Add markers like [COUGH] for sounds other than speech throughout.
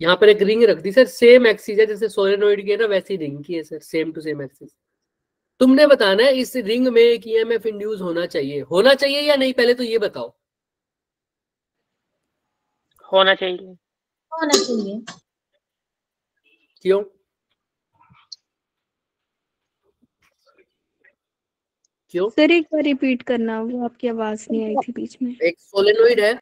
यहाँ पर एक रिंग रख दी सर सेम एक्सिस है जैसे सोलेनोइड की है ना वैसी रिंग की है sir same to same axis तुमने बताना है इस रिंग में एक ईएमएफ इंड्यूस होना चाहिए। होना चाहिए या नहीं? पहले तो ये बताओ। होना चाहिए। होना चाहिए। क्यों? क्यों? सर एक बार रिपीट करना वो आपकी आवाज़ नहीं आई थी बीच में। एक सोलेनोइड है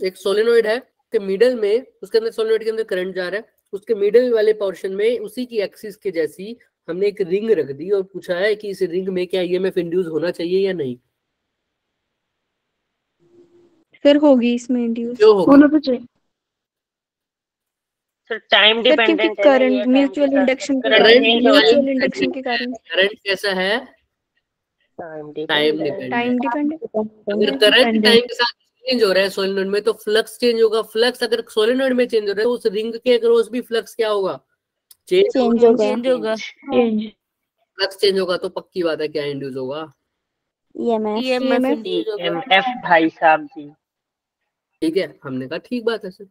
एक सोलेनोइड है। के मिडल में उसके अंदर सोलेनोइड के अंदर करंट जा रहा है उसके मिडल वाले पोर्शन में उसी की एक्सिस के जैसी हमने एक रिंग रख दी और पूछा है कि इस रिंग में क्या ईएमएफ इंड्यूस होना चाहिए या नहीं। फिर होगी इसमें इंड्यूस जो होगा। होना तो चाहिए sir time sir dependent current mutual induction mutual induction के कारण करंट कैसा है? टाइम डिपेंडेंट टाइम डिपेंडेंट अगर करंट टाइम के साथ चेंज हो रहा है सोलेनोइड में तो फ्लक्स चेंज होगा। फ्लक्स अगर सोलेनोइड में चेंज हो रहा है तो उस रिंग के अक्रॉस भी फ्लक्स क्या होगा? चेंज चेंज होगा। फ्लक्स चेंज होगा। तो पक्की बात है क्या इंड्यूस होगा? ईएमएफ इंड्यूस होगा। एमएफ भाई साहब जी। ठीक है हमने कहा ठीक बात है सर।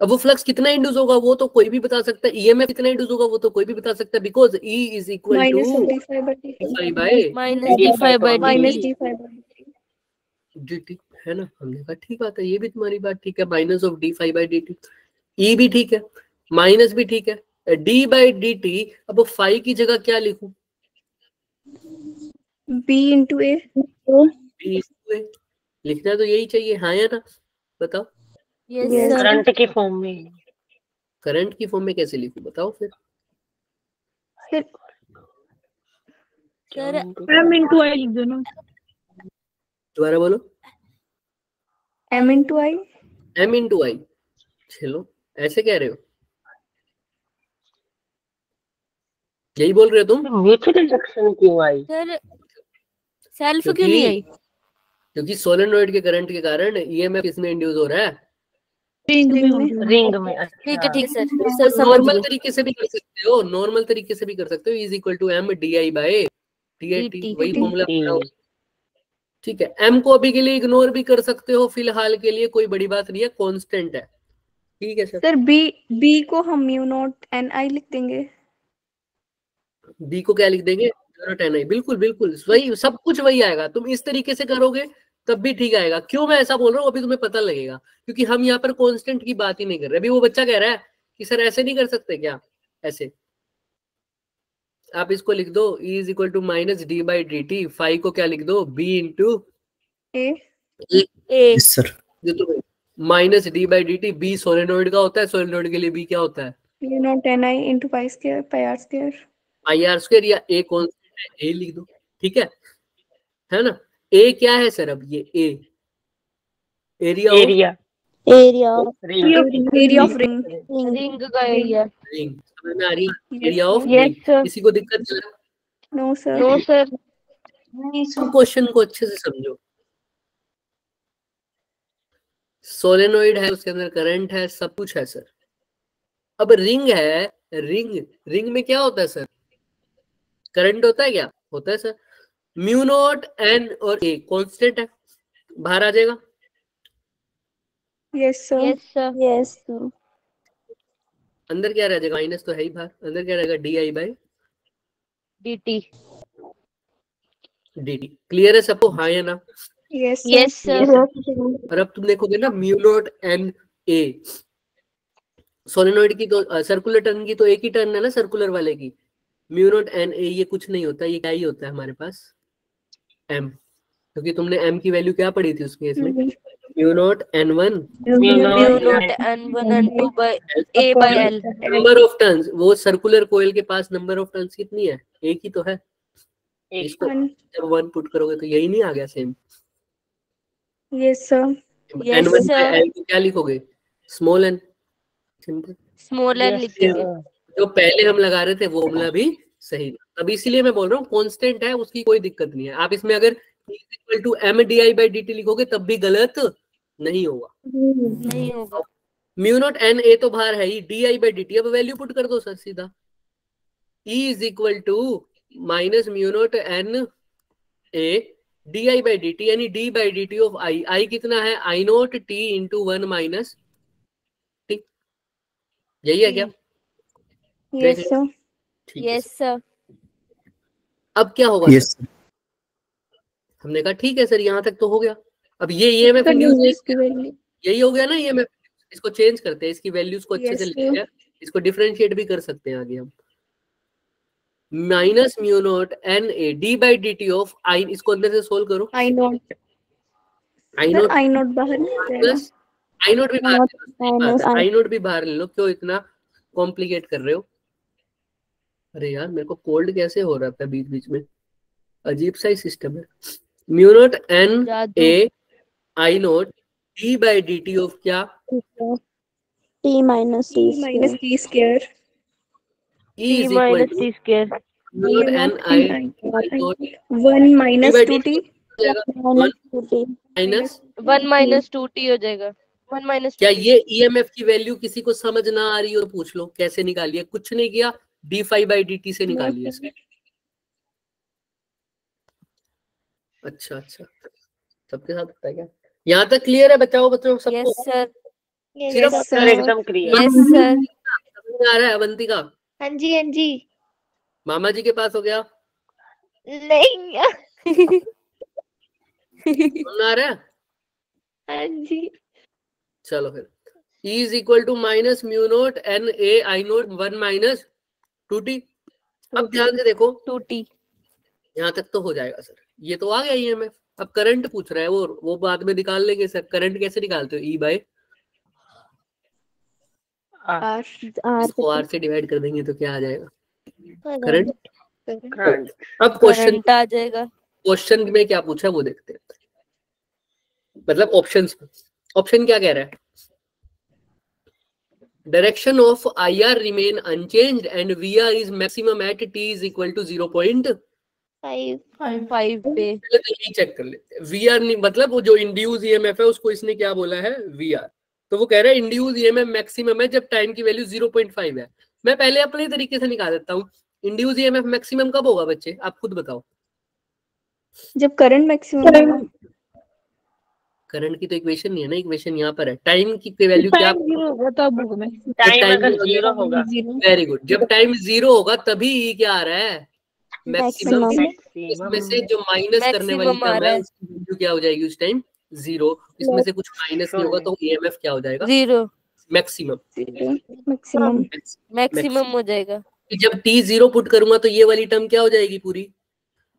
अब वो फ्लक्स कितना इंड्यूस होगा वो तो कोई भी बता सकता है। ईएमएफ कितना इंड्यूस होगा वो तो कोई भी बता सकता है। Because E is equal minus to D five by D five by minus D five by minus D है ना? हमने कहा ठीक बात है ये भी तुम्हारी बात ठीक है minus of D five by D T E भी ठीक है माइनस भी ठीक है डी बाई डी टी अब फाइव की जगह क्या लिखूं? बी इंटू ए बी लिखना तो यही चाहिए हाँ या ना? बताओ। Yes, करंट की फॉर्म में। करंट की फॉर्म में कैसे लिखू बताओ फिर। फिर सर एम इंटू आई लिख दो ना दोबारा बोलो। M into I M into I चलो ऐसे कह रहे हो। यही बोल रहे हो तुम? म्यूचुअल इंडक्शन क्यों आई? सर सेल्फ क्यों नहीं आई? क्योंकि सोलेनोइड के करंट के कारण ईएमएफ किसमें इंड्यूस हो रहा है। रिंग में। रिंग में ठीक है अच्छा ठीक सर। सर नॉर्मल तरीके से भी कर सकते हो। नॉर्मल तरीके से भी कर सकते हो। Is equal to M D I by T I T वही फॉर्मूला ठीक है एम को अभी के लिए इग्नोर भी कर सकते हो फ़िलहाल के लिए कोई बड़ी बात नहीं है कांस्टेंट है। ठीक है सर सर बी बी को हम म्यू नॉट एन आई लिख देंगे। बी को क्या लिख देंगे? बिल्कुल बिल्कुल वही सब कुछ वही आएगा। तुम इस तरीके से करोगे तब भी ठीक आएगा। क्यों मैं ऐसा बोल रहा हूँ? अभी तुम्हें पता लगेगा क्योंकि हम यहाँ पर कांस्टेंट की बात ही नहीं कर रहे। अभी वो बच्चा कह रहा है कि सर ऐसे नहीं कर सकते क्या? ऐसे। आप इसको लिख दो E is equal to minus D by D T five को क्या लिख दो? बी इंटू तो minus D by D T B solenoid का होता है सोलेनोइड के लिए बी क्या होता है? Mu naught N I into pi square pi R square I R square या ए कौन है? ए लिख दो ठीक है? है ना? ए क्या है सर अब ये A area area area of ring ring का एरिया रिंग आ रही एरिया ऑफ़ किसी को दिक्कत नहीं no sir no sir question को अच्छे से समझो। सोलेनोइड है उसके अंदर करंट है सब कुछ है सर अब रिंग है रिंग रिंग में क्या होता है सर करंट होता है क्या? होता है सर म्यू नॉट एन और ए कांस्टेंट है। बाहर आ जाएगा? Yes sir yes sir yes अंदर क्या रह जाएगा माइनस तो है ही बाहर। अंदर क्या रहेगा? D i by d t d t clear है सबको हाँ या ना? यस यस सर और अब तुम देखोगे ना mu naught n a solenoid की तो सर्कुलर टर्न की तो एक ही टर्न है ना सर्कुलर वाले की? म्यू नॉट एन ए ये कुछ नहीं होता ये क्या ही होता है हमारे पास? एम क्योंकि तुमने एम की वैल्यू क्या पढ़ी थी उसके इसमें? N one n two by a by l number of turns वो सर्कुलर कोयल के पास नंबर ऑफ़ टर्न्स कितनी है? एक ही तो है। एक इसको जब वन पुट करोगे तो यही नहीं आ गया same yes sir Yes, n one sir. L को क्या लिखोगे? Small n simple small l लिख जो पहले हम लगा रहे थे वो हमला भी सही अब इसीलिए मैं बोल रहा हूँ कांस्टेंट है उसकी कोई दिक्कत नहीं है। आप इसमें अगर equal to m d i by d t लिखोगे तब भी गलत नहीं होगा। नहीं होगा। म्यू नॉट एन ए तो बाहर है ही d i by d t. अब वैल्यू पुट कर दो सर सीधा। E is equal to minus mu naught n a d i by d t यानी d by d t of i i कितना है? I naught t into one minus यही है क्या? यस सर ठीक है yes sir अब क्या होगा यस सर? हमने कहा ठीक है सर यहाँ तक तो हो गया। अब ये यूज़ की वैल्यू यही हो गया ना ईएमएफ इसको चेंज करते हैं इसकी वैल्यूज़ को अच्छे से. लिखते हैं इसको डिफरेंशिएट भी कर सकते हैं आगे हम। Minus mu naught n a d by d t of i इसको अंदर से सोल्व करो। I naught i naught i naught बाहर प्लस आई नोट भी बाहर आई नोट भी बाहर ले लो क्यों इतना कॉम्प्लिकेट कर रहे हो? अरे यार मेरे को कोल्ड कैसे हो रहा था बीच बीच में? अजीब सा ही सिस्टम है। Mu naught n a i naught d by d t of क्या? T minus T minus t E is equal to t square. N i naught one minus two t Minus 2T. Minus 1 minus 2t हो जाएगा. 1 minus क्या 2t. ये EMF की value किसी को समझ ना आ रही हो? पूछ लो कैसे निकालिए? कुछ नहीं किया d five by d t से निकालिए अच्छा अच्छा। सबके साथ होता है क्या? यहाँ तक क्लियर है? बचाओ बच्चों सबको। Yes sir. सिर्फ़ सर एकदम क्लियर yes sir. समझ आ रहा है अवंतिका हाँ जी हाँ जी। मामा जी के पास हो गया। नहीं। आ रहा है? हाँ जी। चलो फिर। E is equal to minus mu naught n a i naught one minus two t अब ध्यान से देखो। 2t यहाँ तक तो हो जाएगा सर ये तो आ गया ईएमएफ अब करंट पूछ रहा है वो वो बाद में निकाल लेंगे सर करंट कैसे निकालते हो? ई बाय आर इसको आर से डिवाइड कर देंगे तो क्या आ जाएगा? करंट अब क्वेश्चन आ जाएगा। क्वेश्चन में क्या पूछा है वो देखते हैं। मतलब ऑप्शन ऑप्शन क्या कह रहा है? Direction of i r remain unchanged and v r is maximum at t is equal to zero point तो मतलब तो जब टाइम की वैल्यू 0.5 है। मैं पहले अपने तरीके से निकाल देता हूँ। इंड्यूज ईएमएफ मैक्सिमम कब होगा बच्चे? आप खुद बताओ। जब करंट मैक्सिमम करंट की तो इक्वेशन नहीं है ना इक्वेशन यहाँ पर है। टाइम की वैल्यू क्या होगा वेरी गुड जब टाइम ज़ीरो होगा तभी e क्या आ रहा है? मैक्सिमम इसमें से जो माइनस करने वाली टर्म है है। उसकी वैल्यू क्या हो जाएगी उस टाइम ज़ीरो इसमें से कुछ माइनस नहीं होगा तो ईएमएफ क्या हो जाएगा? 0 मैक्सिमम मैक्सिमम मैक्सिमम हो जाएगा। जब टी ज़ीरो पुट करूँगा तो ये वाली टर्म क्या हो जाएगी पूरी?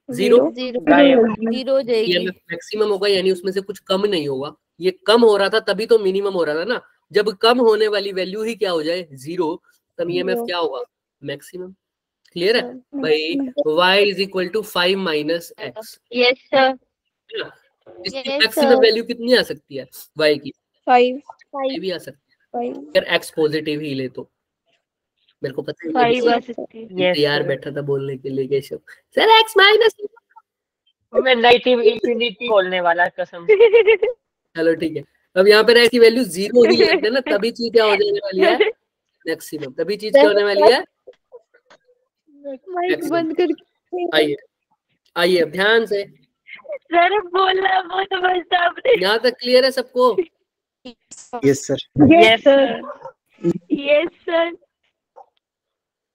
ज़ीरो ज़ीरो गायब 0 हो जाएगी। मैक्सिमम होगा यानी उसमें से कुछ कम नहीं होगा। ये कम हो रहा था तभी तो मिनिमम हो रहा था ना। जब कम होने वाली वैल्यू ही क्या हो जाए? ज़ीरो तब ईएमएफ क्या होगा? मैक्सिमम क्लियर है? भाई y is equal to five minus x yes sir इसकी मैक्सिमम sir. वैल्यू कितनी आ सकती है? Y की। फाइव ये भी आ सकती है। अगर x पॉजिटिव ही ले तो। मेरे को पता है मैं Yes, तैयार बैठा था बोलने के लिए केशव। सर x माइनस मैं नेगेटिव इंफिनिटी बोलने वाला कसम। [LAUGHS] चलो ठीक है। अब यहाँ पर x की वैल्यू ज़ीरो ही लगते ना? [LAUGHS] तभी चीज़ क्या हो जाने वाली है? [LAUGHS] मैक्सिमम तभी चीज़ क्या होने वाली है? माइक बंद कर आइए आइए अब ध्यान से। सर बोला वो तो आपने यहाँ तक क्लियर है सबको? Yes sir yes sir yes sir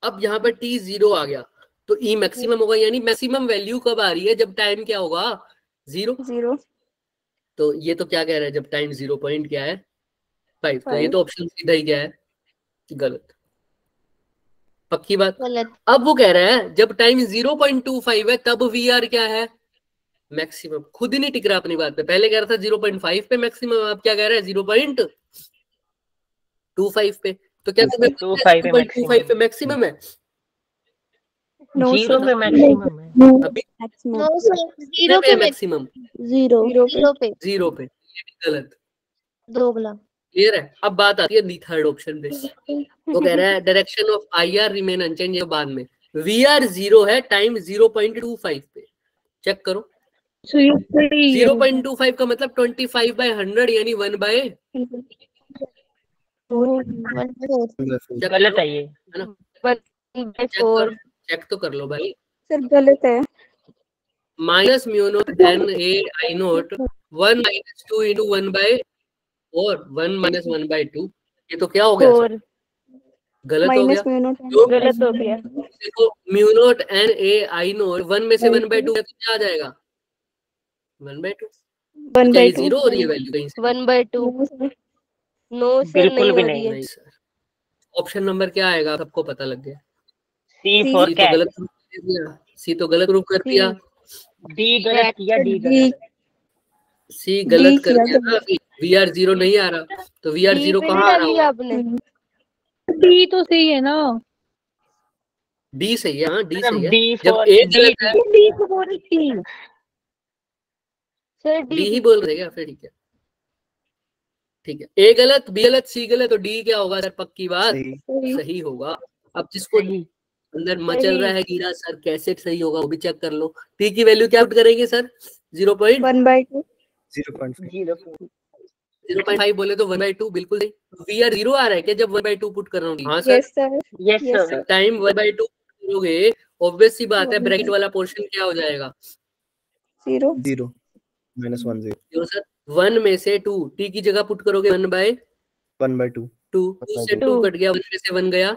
अब यहाँ पर टी ज़ीरो आ गया। तो ई मैक्सिमम होगा यानी मैक्सिमम वैल्यू कब आ रही है? जब टाइम क्या होगा? ज़ीरो ज़ीरो तो ये तो क्या कह रहा है? जब टाइम ज़ीरो पॉइंट क्या है? फाइव तो ये तो ऑप्शन सीधा ही क्या है। गलत। पक्की बात। अब वो कह रहा है जब time zero point two five है तब वी आर क्या है? मैक्सिमम खुद ही नहीं टिक रहा अपनी बात पे। पहले कह रहा था ज़ीरो पॉइंट फाइव पे मैक्सिमम अब क्या कह रहा है? ज़ीरो पॉइंट टू फाइव पे। तो क्या तुम्हें 25 पे टू फाइव पे मैक्सिमम है? ज़ीरो पे मैक्सिमम है। अभी ज़ीरो पे मैक्सिमम ज़ीरो पे ज़ीरो पे। ये गलत। दोगला क्लियर है? अब बात आती है थर्ड ऑप्शन पे। वो कह रहा है direction of i r remain unchanged बाद में। वी आर ज़ीरो है time zero point two five पे। चेक करो। ज़ीरो पॉइंट टू फाइव का मतलब ट्वेंटी फाइव बाई हंड्रेड यानी वन बाय गलत है ये। by 4 चेक तो कर लो भाई। सर गलत है। Minus mu naught n a i naught one minus two into one by four one minus one by two ये तो क्या हो गया 4 गलत हो गया। तो गलत हो गया। देखो mu naught n a i naught one में से वन बाय टू क्या आ जाएगा? One by two. One by zero हो रही है वैल्यू कहीं से? One by two. No sir. बिल्कुल भी नहीं। है। ऑप्शन नंबर क्या आएगा? सबको पता लग गया। सी फॉर तो कैट। गलत proof कर दिया। सी तो गलत प्रूफ कर दिया। डी गलत किया डी डी गलत सी गलत कर दिया ना वी आर ज़ीरो नहीं आ रहा तो वी आर ज़ीरो कहाँ आ रहा आपने? डी तो सही है ना। डी सही है हाँ डी सही है। जब ए गलत है डी को बोल टी सर डी ही बोल रहे क्या? फिर ठीक है। ठीक है। ए गलत बी गलत सी गलत तो डी क्या होगा सर? पक्की बात? सही। होगा। अब जिसको अंदर मचल रहा है कीड़ा सर कैसे सही होगा वो भी चेक कर लो। टी की वैल्यू क्या करेंगे sir? Zero point one by two zero point zero zero point five बोले तो वन बाई टू बिल्कुल सही। वी आर ज़ीरो आ रहा है क्या जब वन बाई टू पुट कर रहा हूँ? हाँ sir yes sir yes Yes, sir time one by two करोगे ऑब्वियस सी बात है ब्रैकेट वाला पोर्शन क्या हो जाएगा? Zero zero minus one zero sir one में से टू टी की जगह पुट करोगे one by one by two two two से टू कट गया वन में से वन गया।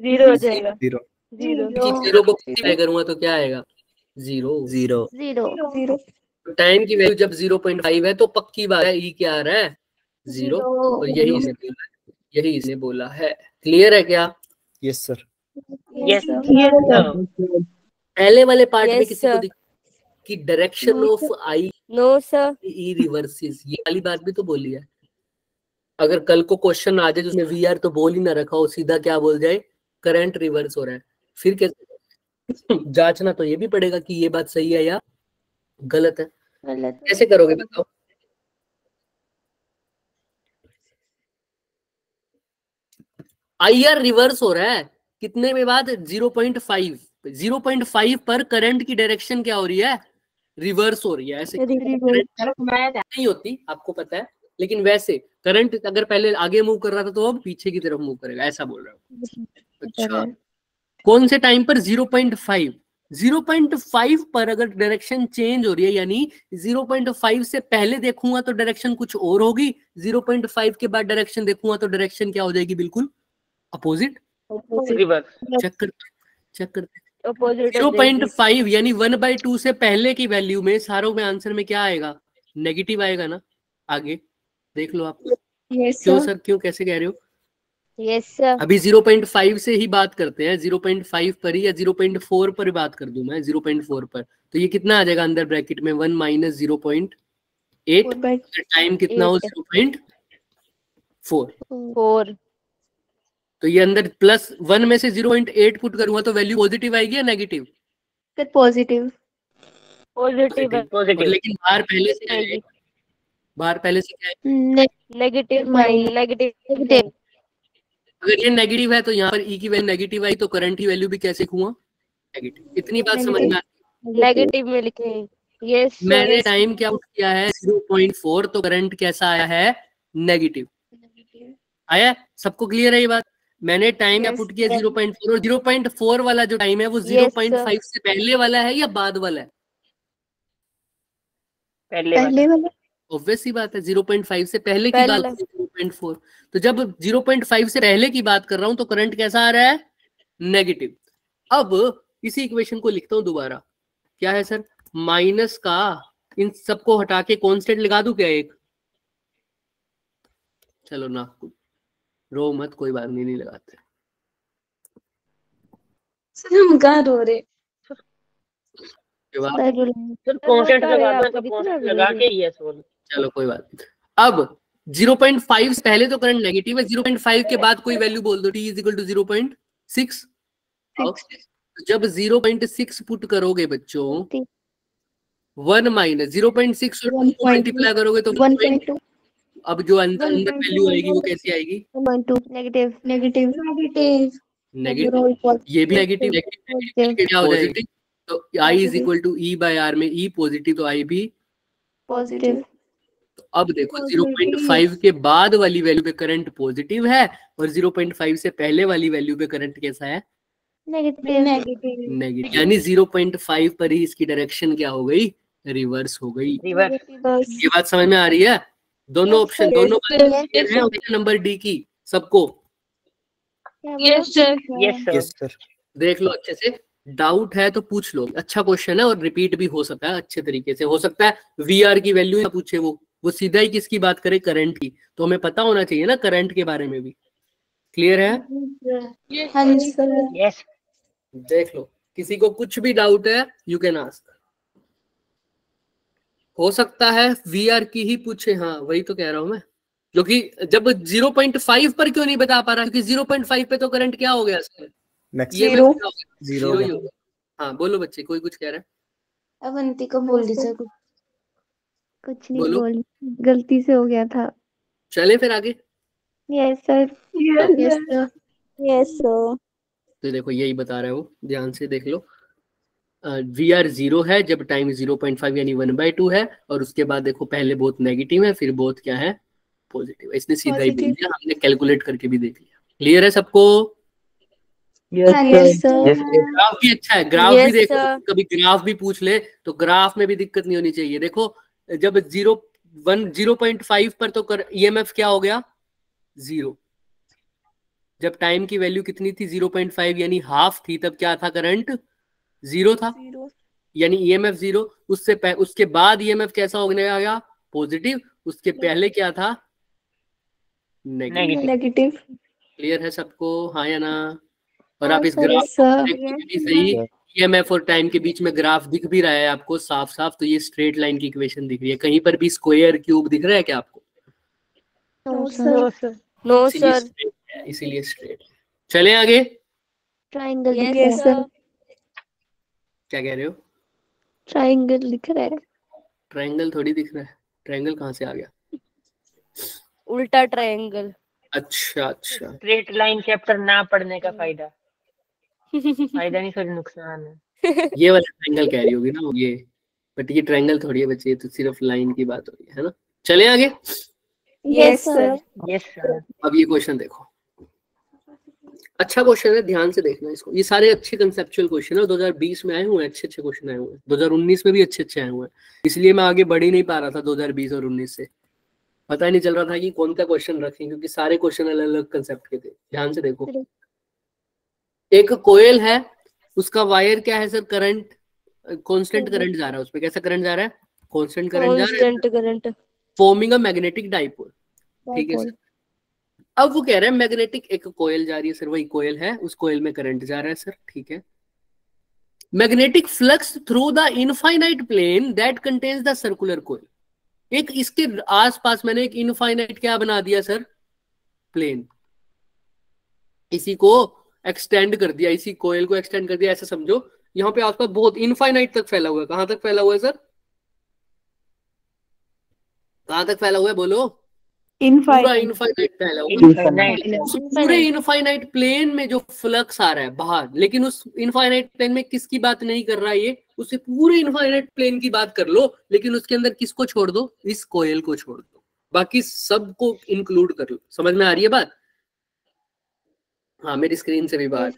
ज़ीरो हो जाएगा। ज़ीरो ज़ीरो ज़ीरो को करूँगा तो क्या आएगा? Zero zero zero zero time की वैल्यू जब ज़ीरो पॉइंट फाइव है तो पक्की बात है ई क्या आ रहा है? ज़ीरो और यही इसने बोला यही इसने बोला है। क्लियर है क्या? यस सर यस पहले वाले पार्ट में किसी को कि direction of i no sir e reverses ये वाली बात भी तो बोली है। अगर कल को क्वेश्चन आ जाए जिसमें वी आर तो बोल ही ना रखा हो सीधा क्या बोल जाए? करंट रिवर्स हो रहा है। फिर कैसे? जांचना तो ये भी पड़ेगा कि ये बात सही है या गलत है। गलत कैसे करोगे बताओ? आई आर रिवर्स हो रहा है। कितने में बाद 0.5 0.5 पर करंट की डायरेक्शन क्या हो रही है? रिवर्स हो रही है। ऐसे नहीं होती आपको पता है। लेकिन वैसे करंट अगर पहले आगे मूव कर रहा था तो अब पीछे की तरफ़ मूव करेगा ऐसा बोल रहा हूँ। अच्छा। कौन से टाइम पर? 0.5 0.5 पर अगर डायरेक्शन चेंज हो रही है यानी 0.5 से पहले देखूँगा तो डायरेक्शन कुछ और होगी 0.5 के बाद डायरेक्शन देखूँगा तो डायरेक्शन क्या हो जाएगी बिल्कुल अपोजिट रिवर्स चेक कर चेक करते अपोजिट ज़ीरो पॉइंट फाइव यानी वन बाई टू से पहले की वैल्यू में सारों में आंसर में क्या आएगा? नेगेटिव आएगा ना आगे। देख लो आप। यस क्यों सर क्यों? कैसे कह रहे हो? यस सर अभी 0.5 से ही बात करते हैं 0.5 पर ही या 0.4 पर बात कर दूँ मैं 0.4 पर। तो ये कितना आ जाएगा अंदर ब्रैकेट में? One minus zero point eight time कितना हो? Zero point four. फोर। तो ये अंदर प्लस वन में से ज़ीरो पॉइंट एट पुट करूँगा तो वैल्यू पॉजिटिव आएगी या नेगेटिव? पॉजिटिव। Positive positive. लेकिन बाहर पहले से बाहर पहले से क्या है? नेगेटिव. नेगेटिव. अगर ये नेगेटिव है तो यहाँ पर ई की वैल्यू नेगेटिव आई तो करंट की वैल्यू भी कैसे लिखूँगा नेगेटिव इतनी बात समझ में आती नेगेटिव में लिखे यस मैंने टाइम क्या पुट किया है? 0.4 तो करंट कैसा आया है? नेगेटिव आया? सबको क्लियर है ये बात? मैंने टाइम क्या Yes, पुट किया yes. 0.4 और 0.4 वाला जो टाइम है वो Yes, 0.5 से पहले वाला है या बाद वाला है? पहले पहले वाला। ऑब्वियस सी बात है 0.5 से पहले पहले की। बात 0.4 तो जब 0.5 से पहले की बात कर रहा हूँ तो करंट कैसा आ रहा है? नेगेटिव अब इसी इक्वेशन को लिखता हूँ दोबारा। क्या है सर माइनस का इन सबको हटा के कांस्टेंट लगा दूँ क्या एक? चलो ना रो मत कोई बात नहीं नहीं लगाते। सर हम कहाँ रो रहे। जवाब सर बता रहे लगा कांस्टेंट है? के यस बोल चलो कोई बात अब 0.5 से पहले तो करंट नेगेटिव है 0.5 के बाद कोई वैल्यू बोल दो टी इज़ इक्वल टू 0.6 आओ। तो जब 0.6 पुट करोगे बच्चों one minus zero point six और मल्टीप्लाई करोगे तो वन 1.2 पॉइंट टू अब जो अंदर अंदर वैल्यू आएगी वो कैसी आएगी? नेगेटिव नेगेटिव नेगेटिव नेगेटिव ये भी नेगेटिव क्या हो जाएगी? तो i is equal to e by r में ई पॉजिटिव तो आई भी पॉजिटिव अब देखो 0.5 के बाद वाली वैल्यू पे करंट पॉजिटिव है और 0.5 से पहले वाली वैल्यू पे करंट कैसा है? नेगेटिव नेगेटिव नेगेटिव यानी 0.5 पर ही इसकी डायरेक्शन क्या हो गई? रिवर्स हो गई। रिवर्स ये बात समझ में आ रही है? दोनों ऑप्शन दोनों ऑप्शन नंबर डी की? सबको? यस सर यस सर देख लो अच्छे से। डाउट है तो पूछ लो। अच्छा क्वेश्चन है और रिपीट भी हो सकता है अच्छे तरीके से। हो सकता है वी आर की वैल्यू पूछे वो। वो सीधा ही किसकी बात करे? करंट की। तो हमें पता होना चाहिए ना करंट के बारे में भी। क्लियर है? हाँ जी यस देख लो। किसी को कुछ भी डाउट है यू कैन आस्क हो सकता है वी आर की ही पूछे। हाँ वही तो कह रहा हूँ मैं। क्योंकि जब 0.5 पर क्यों नहीं बता पा रहा? क्योंकि 0.5 पे तो करंट क्या हो गया? सर ये ज़ीरो ज़ीरो हाँ बोलो बच्चे कोई कुछ कह रहा है? अवंती को बोल दीजिए कुछ। कुछ नहीं बोलो। बोल गलती से हो गया था। चले फिर आगे। Yes sir yes sir yes sir तो देखो यही बता रहे हो ध्यान से देख लो। वी आर ज़ीरो है जब टाइम ज़ीरो पॉइंट फाइव यानी वन बाई टू है और उसके बाद देखो पहले बहुत नेगेटिव है फिर बहुत क्या है? पॉजिटिव इसने सीधा ही बोल दिया हमने कैलकुलेट करके भी देख लिया। क्लियर है सबको? हाँ यस सर ग्राफ भी अच्छा है ग्राफ भी देखो sir. कभी ग्राफ भी पूछ ले तो ग्राफ में भी दिक्कत नहीं होनी चाहिए। देखो जब zero one zero point five पर तो कर ईएमएफ क्या हो गया? ज़ीरो। जब टाइम की वैल्यू कितनी थी? ज़ीरो पॉइंट फाइव यानी हाफ़ थी तब क्या था करंट ज़ीरो था। ज़ीरो। यानी ईएमएफ ज़ीरो। उससे पह, उसके बाद ईएमएफ कैसा होने आ गया पॉजिटिव उसके पहले क्या था? नेगेटिव क्लियर है सबको? हाँ या ना? और आप इस ग्राफ सही। ईएमएफ और टाइम के बीच में ग्राफ दिख भी रहा है आपको साफ़ साफ़ तो ये स्ट्रेट लाइन की इक्वेशन दिख रही है। कहीं पर भी स्क्वायर क्यूब दिख रहा है क्या आपको? नो सर नो सर इसीलिए सर straight इसीलिए स्ट्रेट चले आगे? ट्रायंगल यस Yes, क्या कह रहे हो? ट्रायंगल लिख रहा है। ट्रायंगल थोड़ी दिख रहा है। ट्राइंगल कहाँ से आ गया? उल्टा ट्राइंगल अच्छा अच्छा। स्ट्रेट लाइन चैप्टर ना पढ़ने का फ़ायदा। फ़ायदा नहीं सॉरी नुकसान है। [LAUGHS] ये वाला ट्रायंगल कह रही होगी ना ये। बट ये ट्रायंगल थोड़ी है बच्चे तो सिर्फ़ लाइन की बात हो रही है है ना? चले आगे? यस सर यस सर अब ये क्वेश्चन देखो। अच्छा क्वेश्चन है ध्यान से देखना इसको। ये सारे अच्छे कंसेप्चुअल क्वेश्चन है 2020 में आए हुए हैं अच्छे अच्छे क्वेश्चन आए हुए हैं। 2019 में भी अच्छे अच्छे आए हुए हैं। इसलिए मैं आगे बढ़ ही नहीं पा रहा था 2020 और 19 से। पता ही नहीं चल रहा था कि कौन सा क्वेश्चन रखें क्योंकि सारे क्वेश्चन अलग अलग कंसेप्ट के थे। ध्यान से देखो। एक कोयल है उसका वायर क्या है सर करंट कांस्टेंट करंट जा रहा है उसमें कैसा करंट जा रहा है? कांस्टेंट करंट जा रहा है। Current forming a magnetic dipole ठीक है सर अब वो कह रहे हैं मैग्नेटिक एक कोयल जा रही है सर वही कोयल है उस कोयल में करंट जा रहा है सर ठीक है? Magnetic flux through the infinite plane that contains the circular coil एक इसके आसपास मैंने एक इनफाइनाइट क्या बना दिया सर प्लेन इसी को एक्सटेंड कर दिया इसी कोयल को एक्सटेंड कर दिया ऐसा समझो। यहाँ पे आसपास बहुत इनफाइनाइट तक फैला हुआ है। कहाँ तक फैला हुआ है सर? कहाँ तक फैला हुआ है बोलो? पूरा इनफाइनाइट फैला हुआ है। इनफाइनाइट उस पूरे इनफाइनाइट प्लेन में जो फ्लक्स आ रहा है बाहर लेकिन उस इनफाइनाइट प्लेन में किसकी बात नहीं कर रहा है ये? उससे पूरे इनफाइनाइट प्लेन की बात कर लो लेकिन उसके अंदर किसको छोड़ दो? इस कोयल को छोड़ दो। बाकी सबको इंक्लूड कर लो। समझ में आ रही है बात? हाँ मेरी स्क्रीन से भी बाहर।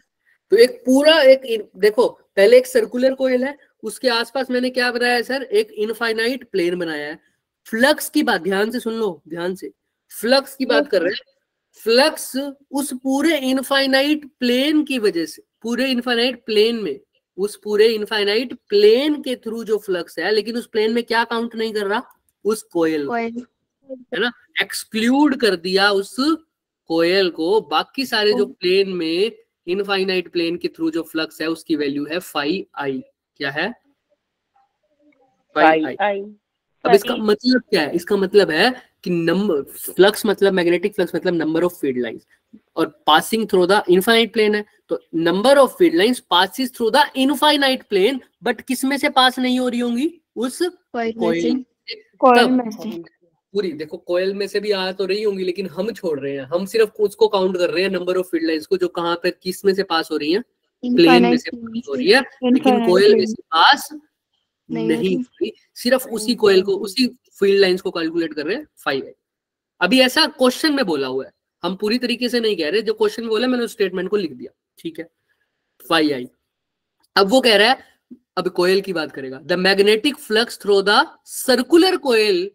तो एक पूरा एक देखो पहले एक सर्कुलर कोयल है उसके आसपास मैंने क्या बनाया है सर? एक इनफाइनाइट प्लेन बनाया है। फ्लक्स की बात ध्यान से सुन लो ध्यान से। फ्लक्स की बात कर रहे हैं। फ्लक्स उस पूरे इनफाइनाइट प्लेन की वजह से पूरे इनफाइनाइट प्लेन में उस पूरे इनफाइनाइट प्लेन के थ्रू जो फ्लक्स है लेकिन उस प्लेन में क्या काउंट नहीं कर रहा? उस कोयल है ना? एक्सक्लूड कर दिया उस कोयल को बाकी सारे जो प्लेन में इनफाइनाइट प्लेन के थ्रू जो फ्लक्स है उसकी वैल्यू है फाइव आई क्या है? फाइव आई आई अब इसका मतलब क्या है? इसका मतलब है कि नंबर फ्लक्स मतलब मैग्नेटिक फ्लक्स मतलब नंबर ऑफ़ फ़ील्ड लाइंस और passing through the infinite plane है तो number of field lines passes through the infinite plane but किसमें से पास नहीं हो रही होंगी? उस कोयल पूरी देखो कोयल में से भी आ तो रही होंगी लेकिन हम छोड़ रहे हैं। हम सिर्फ़ उसको काउंट कर रहे हैं नंबर ऑफ़ फ़ील्ड लाइंस को जो कहाँ पे किसमें से पास हो रही है? प्लेन में से पास हो रही है लेकिन कोयल में से पास नहीं हो रही। सिर्फ़ उसी कोयल को उसी फ़ील्ड लाइंस को कैलकुलेट कर रहे हैं फाइव अभी ऐसा क्वेश्चन में बोला हुआ है। हम पूरी तरीके से नहीं कह रहे जो क्वेश्चन में बोला मैंने उस स्टेटमेंट को लिख दिया। ठीक है? फाइव आई अब वो कह रहा है अब कोयल की बात करेगा। The magnetic flux through the circular coil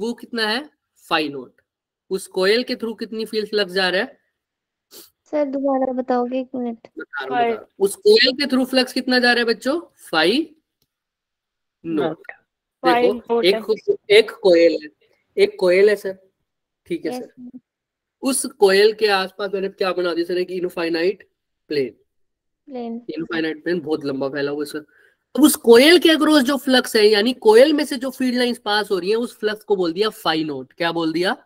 वो कितना है? फाइव नोट उस कोयल के थ्रू कितनी फ़ील्ड फ्लक्स जा रहा है? सर दोबारा बताओगे एक मिनट बता। उस कोयल के थ्रू फ्लक्स कितना जा रहा है बच्चों? फाइव नोट देखो एक एक कोयल है। एक कोयल है सर ठीक है सर उस कोयल के आसपास मैंने क्या बना दिया सर एक infinite plane plane infinite plane बहुत लंबा फैला हुआ सर उस कोयल के अक्रॉस जो फ्लक्स है यानी कोयल में से जो फ़ील्ड लाइन पास हो रही है उस फ्लक्स को बोल दिया फाई नोट क्या बोल दिया?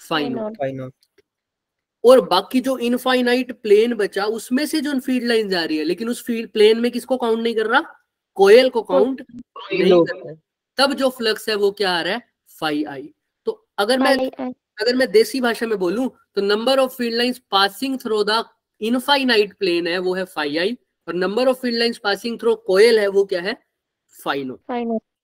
Phi naught Why not? और बाकी जो इनफाइनाइट प्लेन बचा उसमें से जो फ़ील्ड लाइन जा रही है लेकिन उस फ़ील्ड प्लेन में किसको काउंट नहीं कर रहा? कोयल को काउंट नहीं कर रहा। तब जो फ्लक्स है वो क्या आ रहा है? Phi i. तो अगर मैं अगर मैं देसी भाषा में बोलूँ तो number of field lines passing through the infinite plane है वो है फाई आई। और number of field lines passing through coil है वो क्या है? फाइनो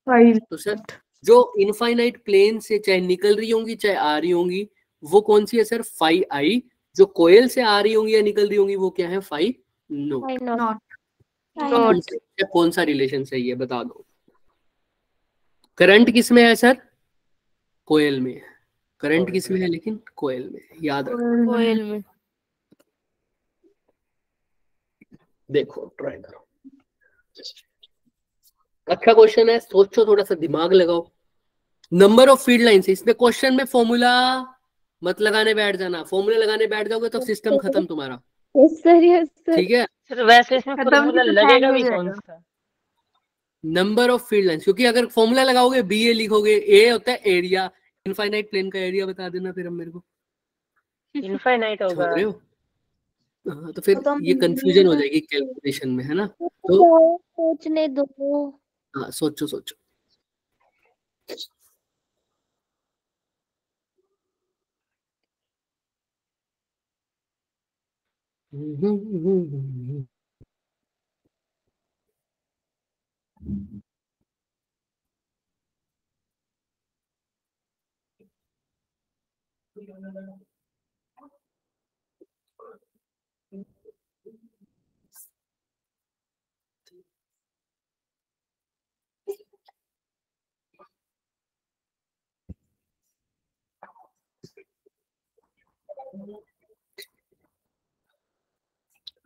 फाइव तो सर जो इनफाइनाइट प्लेन से चाहे निकल रही होंगी चाहे आ रही होंगी वो कौन सी है सर फाई आई जो कोयल से आ रही होंगी या निकल रही होंगी वो क्या है? फाई नो फाइनल कौन सा- रिलेशन सही है बता दो। करंट किसमें है सर कोयल में है। करंट किसमें है लेकिन? कोयल में याद रखो। कोयल में। देखो ट्राई करो। अच्छा क्वेश्चन है सोचो थोड़ा सा दिमाग लगाओ। नंबर ऑफ़ फ़ील्ड लाइंस इसमें क्वेश्चन में फॉर्मूला मत लगाने बैठ जाना। फॉर्मूला लगाने बैठ जाओगे तो सिस्टम खत्म तुम्हारा। यस सर यस सर ठीक है? सर वैसे इसमें फॉर्मूला लगेगा भी कौन सा? नंबर ऑफ़ फ़ील्ड लाइंस क्योंकि अगर फॉर्मूला लगाओगे बी ए लिखोगे ए होता है एरिया इनफाइनाइट प्लेन का एरिया बता देना फिर हम मेरे को। इनफाइनाइट होगा। हो तो फिर तो ये कंफ्यूजन हो जाएगी कैलकुलेशन में है ना? तो सोचने दो। हाँ सोचो सोचो। [LAUGHS]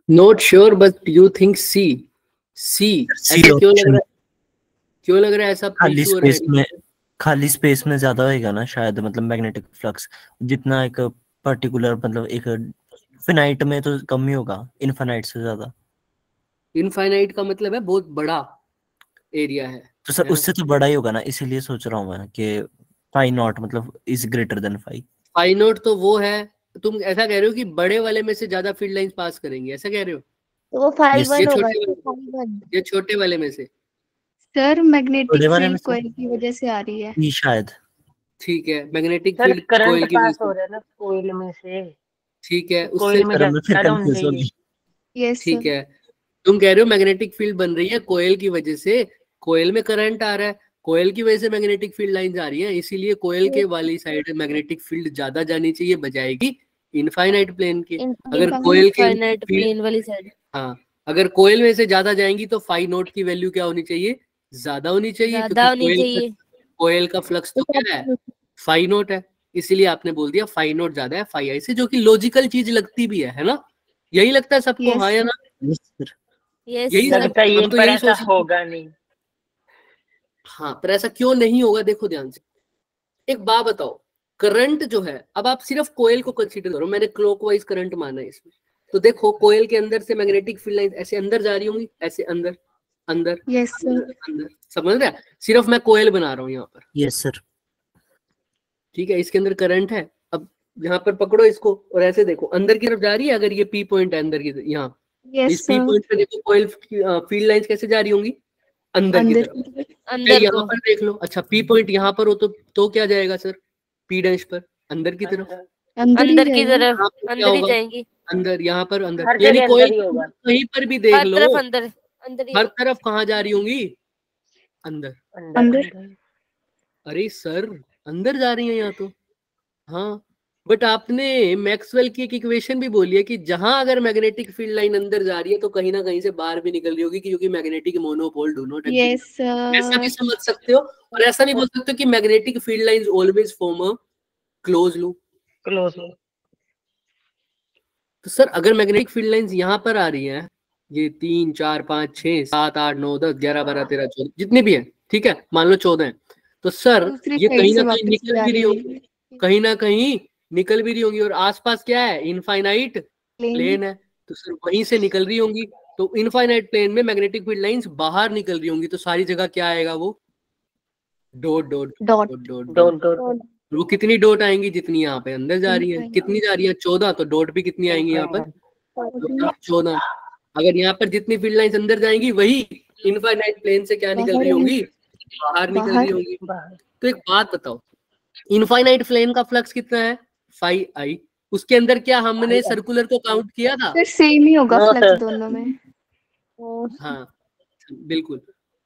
Not sure but you think see see क्यों लग रहा है? क्यों लग रहा है ऐसा खाली स्पेस में खाली स्पेस में ज़्यादा होएगा ना शायद मतलब मैग्नेटिक फ्लक्स जितना एक पर्टिकुलर मतलब एक फिनाइट में तो कम ही होगा इनफिनाइट से ज़्यादा। इनफाइनाइट का मतलब है बहुत बड़ा एरिया है तो सर। उससे तो बड़ा ही होगा ना इसीलिए सोच रहा हूँ मैं कि फाइव नॉट मतलब is greater than five phi naught तो वो है तुम ऐसा कह रहे हो कि बड़े वाले में से ज़्यादा फ़ील्ड लाइंस पास करेंगे ऐसा कह रहे हो? तो वो फाइव वन ये होगा छोटे ये छोटे वाले में से। Sir magnetic field? कोयल की वजह से आ रही है। शायद। ठीक है मैग्नेटिक फ़ील्ड कोयल करंट की वजह हो रहा है ना कोयल में से। ठीक है उससे हो ठीक है तुम कह रहे हो मैग्नेटिक फ़ील्ड बन रही है कोयल की वजह से। कोयल में करंट आ रहा है कोयल की वजह से मैग्नेटिक फ़ील्ड लाइन आ रही है इसीलिए कोयल के वाली साइड मैग्नेटिक फ़ील्ड ज़्यादा जानी चाहिए बजाएगी इनफाइनाइट प्लेन के अगर कोयल के प्लेन वाली साइड हाँ अगर कोयल में से ज़्यादा जाएँगी तो फाइव नोट की वैल्यू क्या होनी चाहिए? ज़्यादा होनी चाहिए ज़्यादा होनी कोयल का- चाहिए। कोयल का फ्लक्स तो क्या है? फाइव नोट है। इसीलिए आपने बोल दिया फाइव नोट ज़्यादा है फाइव आई से जो कि लॉजिकल चीज़ लगती भी है है ना? यही लगता है सबको Yes, हाँ या ना? Yes, यही लगता है हम तो यही सोच- होगा नहीं। हाँ पर ऐसा क्यों नहीं होगा? देखो ध्यान से। एक बात बताओ करंट जो है अब आप सिर्फ़ कोयल को कंसीडर करो। मैंने क्लॉकवाइज करंट माना है इसमें। तो देखो कोयल के अंदर से मैग्नेटिक फ़ील्ड लाइन ऐसे अंदर जा रही होंगी ऐसे अंदर अंदर यस सर अंदर अंदर। समझ रहे सिर्फ़ मैं कोयल बना रहा हूँ यहाँ पर। Yes, sir. ठीक है इसके अंदर करंट है। अब यहाँ पर पकड़ो इसको और ऐसे देखो अंदर की तरफ़ जा रही है अगर ये पी पॉइंट है अंदर की यहाँ। यस इस पी पॉइंट पे देखो कोयल फ़ील्ड लाइंस कैसे जा रही होंगी? अंदर अंदर की तरफ़। अंदर यहाँ पर देख लो। अच्छा पी पॉइंट यहाँ पर हो तो तो क्या जाएगा सर पी डैश पर अंदर की तरफ़? अंदर। अंदर की तरफ़ अंदर ही जाएँगी। अंदर यहाँ पर अंदर। यानी होगा। कहीं पर भी देख लो। तरफ़ अंदर अंदर हर तरफ़ कहाँ जा रही होंगी? अंदर। अंदर। अरे सर अंदर जा रही है यहाँ तो। हाँ। बट आपने मैक्सवेल की एक इक्वेशन भी बोली है कि जहाँ अगर मैग्नेटिक फ़ील्ड लाइन अंदर जा रही है तो कहीं ना कहीं से बाहर भी निकल रही होगी क्योंकि मैग्नेटिक मोनोपोल डू नॉट ऐसा भी सर समझ सकते हो और ऐसा भी बोल सकते हो कि magnetic field lines always form a close loop close तो सर अगर मैग्नेटिक फ़ील्ड लाइंस यहाँ पर आ रही है ये तीन चार पाँच छह सात आठ नौ दस ग्यारह बारह तेरह चौदह जितने भी है ठीक है मान लो चौदह है। तो सर ये कहीं ना कहीं निकल भी रही होगी कहीं ना कहीं निकल भी रही होंगी और आसपास क्या है? इनफाइनाइट प्लेन है। तो सर वहीं से निकल रही होंगी। तो इनफाइनाइट प्लेन में मैग्नेटिक फ़ील्ड लाइंस बाहर निकल रही होंगी। तो सारी जगह क्या आएगा वो? Dot dot dot dot dot don't don't वो कितनी डॉट आएँगी? जितनी यहाँ पे अंदर जा रही है। कितनी जा रही है? चौदह। तो डॉट भी कितनी आएँगी यहाँ पर? चौदह। अगर यहाँ पर जितनी फ़ील्ड लाइंस अंदर जाएँगी वही इनफाइनाइट प्लेन से क्या निकल रही होंगी? बाहर निकल रही होंगी। तो एक बात बताओ। इनफाइनाइट प्लेन का फ्लक्स कितना है? Five i. उसके अंदर क्या हमने सर्कुलर को काउंट किया था? सर सेम ही होगा हाँ, फ्लक्स दोनों में। हाँ बिल्कुल।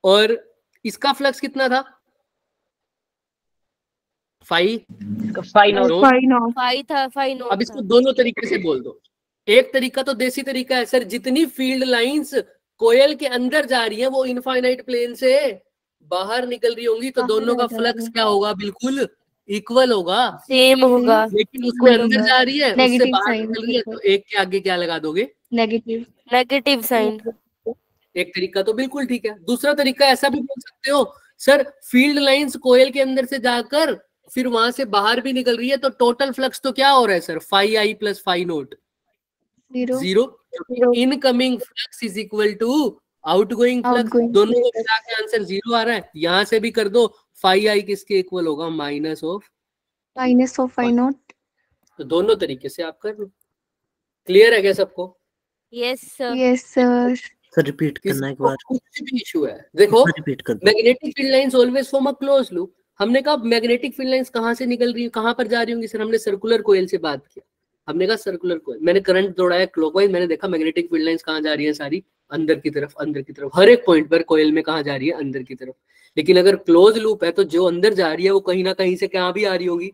और इसका फ्लक्स कितना था? फाइव फाइव फाइव नोट अब इसको दोनों तरीके से बोल दो। एक तरीका तो देसी तरीका है सर। जितनी फ़ील्ड लाइंस कोयल के अंदर जा रही है वो इनफाइनाइट प्लेन से बाहर निकल रही होंगी तो दोनों का फ्लक्स क्या होगा? बिल्कुल इक्वल होगा। सेम होगा। लेकिन उसमें अंदर जा रही है उससे बाहर निकल रही है तो एक के आगे क्या लगा दोगे? नेगेटिव नेगेटिव साइन एक तरीका तो बिल्कुल ठीक है। दूसरा तरीका ऐसा भी बोल सकते हो सर फ़ील्ड लाइंस कोयल के अंदर से जाकर फिर वहाँ से बाहर भी निकल रही है तो टोटल फ्लक्स तो क्या हो रहा है sir? Five i plus five naught zero zero incoming flux is equal to outgoing flux Outgoing. दोनों को मिला के आंसर ज़ीरो आ रहा है। यहाँ से भी कर दो फाइव आई किसके इक्वल होगा? Minus of minus of five naught तो दोनों तरीके से आप कर लो। क्लियर है क्या सबको? Yes sir yes sir sir repeat करना एक बार। कुछ भी इशू है? देखो रिपीट कर magnetic field lines always form a close loop हमने कहा मैग्नेटिक फ़ील्ड लाइंस कहाँ से निकल रही है? कहाँ पर जा रही होंगी? सर हमने सर्कुलर कोयल से बात किया। हमने कहा सर्कुलर कोयल मैंने करंट दौड़ाया क्लॉकवाइज मैंने देखा मैग्नेटिक फ़ील्ड लाइंस कहाँ जा रही है सारी? अंदर की तरफ़ अंदर की तरफ़. हर एक पॉइंट पर कोयल में कहाँ जा रही है? अंदर की तरफ़. लेकिन अगर क्लोज लूप है तो जो अंदर जा रही है वो कहीं ना कहीं से कहाँ भी आ रही होगी?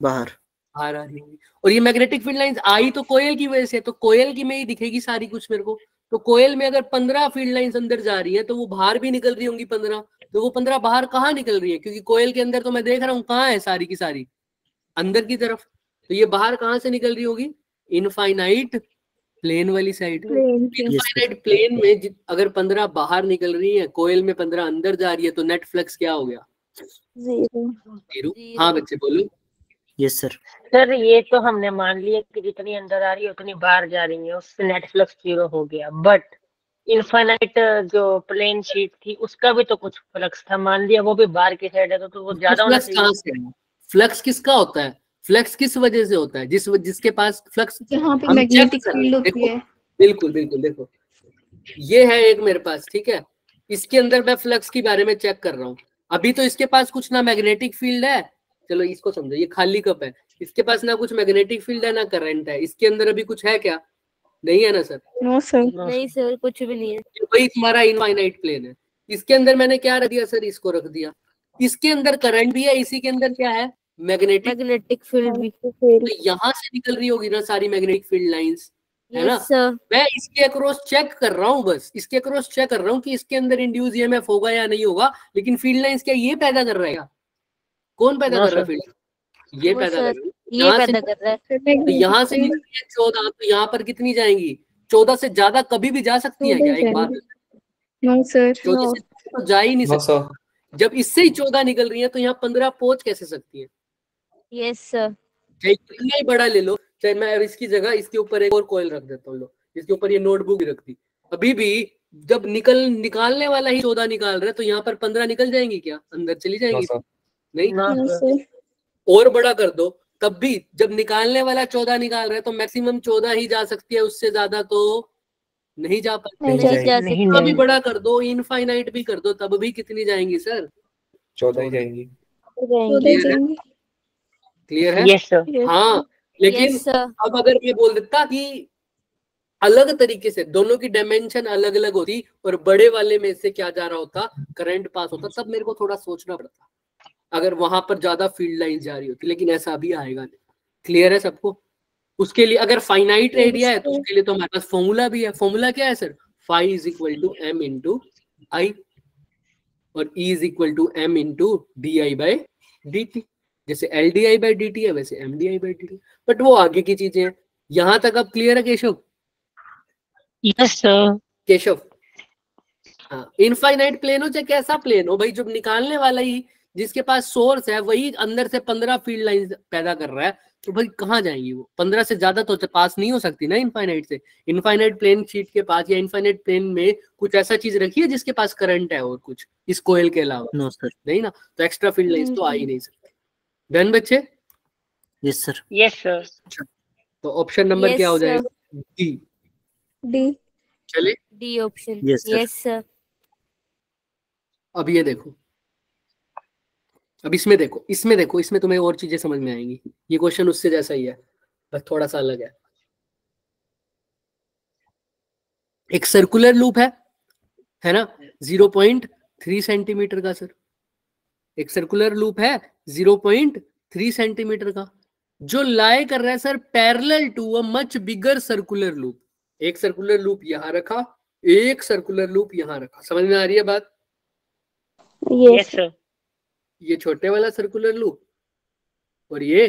बाहर. बाहर आ रही होगी. और ये मैग्नेटिक फ़ील्ड लाइंस आई तो कोयल की वजह से तो कोयल की में ही दिखेगी सारी कुछ मेरे को. तो कोयल में अगर पंद्रह फ़ील्ड लाइंस अंदर जा रही है तो वो बाहर भी निकल रही होंगी पंद्रह. तो वो पंद्रह बाहर कहाँ निकल रही है? क्योंकि कोयल के अंदर तो मैं देख रहा हूँ कहाँ है सारी की सारी? अंदर की तरफ़. तो ये बाहर कहाँ से निकल रही होगी? इनफाइनाइट प्लेन वाली साइड। इनफाइनाइट प्लेन में अगर पंद्रह बाहर निकल रही है कोयल में पंद्रह अंदर जा रही है तो नेट फ्लक्स क्या हो गया? ज़ीरो हाँ बच्चे बोलो। यस सर सर ये तो हमने मान लिया कि जितनी अंदर आ रही है उतनी बाहर जा रही है उससे नेट फ्लक्स ज़ीरो हो गया। बट इनफाइनाइट जो प्लेन शीट थी उसका भी तो कुछ फ्लक्स था। मान लिया वो भी बाहर की साइड है तो, तो वो ज़्यादा से है? फ्लक्स किसका होता है? फ्लक्स किस वजह से होता है? जिस जिसके पास फ्लक्स जहाँ पे मैग्नेटिक कर रहे फ़ील्ड होती है। बिल्कुल बिल्कुल देखो। ये है एक मेरे पास ठीक है? इसके अंदर मैं फ्लक्स के बारे में चेक कर रहा हूँ। अभी तो इसके पास कुछ ना मैग्नेटिक फ़ील्ड है। चलो इसको समझो ये खाली कप है। इसके पास ना कुछ मैग्नेटिक फ़ील्ड है ना करंट है। इसके अंदर अभी कुछ है क्या? नहीं है ना सर नो सर नहीं सर कुछ भी नहीं है। वही तुम्हारा इनफाइनाइट प्लेन है। इसके अंदर मैंने क्या रख दिया सर इसको रख दिया। इसके अंदर करंट भी है इसी के अंदर क्या है? मैग्नेटिक मैग्नेटिक फ़ील्ड भी तो यहाँ से निकल रही होगी ना सारी मैग्नेटिक फ़ील्ड लाइंस है ना? सर मैं इसके अक्रॉस चेक कर रहा हूँ बस इसके अक्रॉस चेक कर रहा हूँ कि इसके अंदर इंड्यूस ईएमएफ होगा या नहीं होगा लेकिन फ़ील्ड लाइंस क्या ये पैदा कर रहा है कौन पैदा हाँ, कर रहा है फ़ील्ड ये पैदा कर रहा है। ये यहाँ से पैदा कर रहा है। तो यहाँ से निकल रही है चौदह तो यहाँ पर कितनी जाएँगी? चौदह से ज़्यादा कभी भी जा सकती है क्या? एक बात नो सर चौदह से तो जा ही नहीं सकती। जब इससे ही चौदह निकल रही है तो यहाँ पंद्रह पहुँच कैसे सकती है? यस सर ही बड़ा ले लो चाहे मैं इसकी जगह इसके ऊपर एक और कोयल रख देता हूँ लो। इसके ऊपर ये नोटबुक भी रख दी। अभी भी जब निकल निकालने वाला ही चौदह निकाल रहा है तो यहाँ पर पंद्रह निकल जाएँगी क्या? अंदर चली जाएँगी? नहीं? ना और बड़ा कर दो। तब भी जब निकालने वाला चौदह निकाल रहा है तो मैक्सिमम चौदह ही जा सकती है उससे ज़्यादा तो नहीं जा पाती। नहीं नहीं जाएगी। जा नहीं इतना भी बड़ा कर दो इनफाइनाइट भी कर दो तब भी कितनी जाएँगी सर? चौदह ही जाएँगी जाएँगे Clear है? जाएँगे क्लियर है? यस सर हाँ लेकिन सर अब अगर मैं बोल देता कि अलग तरीके से दोनों की डायमेंशन अलग अलग होती और बड़े वाले में से क्या जा रहा होता करंट पास होता तब मेरे को थोड़ा सोचना पड़ता। अगर वहाँ पर ज़्यादा फ़ील्ड लाइन जा रही होती लेकिन ऐसा अभी आएगा नहीं। क्लियर है सबको? उसके लिए अगर फाइनाइट एरिया है तो उसके लिए तो हमारे पास फॉर्मूला भी है। फॉर्मूला क्या है sir five is equal to M into I और E is equal to M into D I by D T जैसे L D I by D T है वैसे M D I by D T but वो आगे की चीज़ें हैं। यहाँ तक अब क्लियर है केशव? Yes sir Keshav? हाँ इनफाइनाइट प्लेन हो चाहे कैसा प्लेन हो भाई जब निकालने वाला ही जिसके पास सोर्स है वही अंदर से पंद्रह फ़ील्ड लाइन पैदा कर रहा है। तो भाई कहाँ जाएँगी वो? पंद्रह से ज़्यादा तो पास नहीं हो सकती ना इनफाइनाइट से। इनफाइनाइट प्लेन शीट के पास या इनफाइनाइट प्लेन में कुछ ऐसा चीज़ रखी है जिसके पास करंट है और कुछ इस कोयल के अलावा। नो सर नहीं ना? तो एक्स्ट्रा फ़ील्ड लाइन तो आ ही नहीं सकती। डन बच्चे? यस सर यस सर तो ऑप्शन नंबर Yes, क्या हो जाएगा? डी डी चले डी ऑप्शन यस सर अब ये देखो। अब इसमें देखो इसमें देखो इसमें तुम्हें और चीज़ें समझ में आएँगी। ये क्वेश्चन उससे जैसा ही है बस थोड़ा सा अलग है। एक सर्कुलर लूप है है ना? ज़ीरो पॉइंट थ्री सेंटीमीटर का सर एक सर्कुलर लूप है ज़ीरो पॉइंट थ्री सेंटीमीटर का जो लाई कर रहा है sir parallel to a much bigger circular loop एक सर्कुलर लूप यहाँ रखा एक सर्कुलर लूप यहाँ रखा। समझ में आ रही है बात? सर ये छोटे वाला सर्कुलर लूप और ये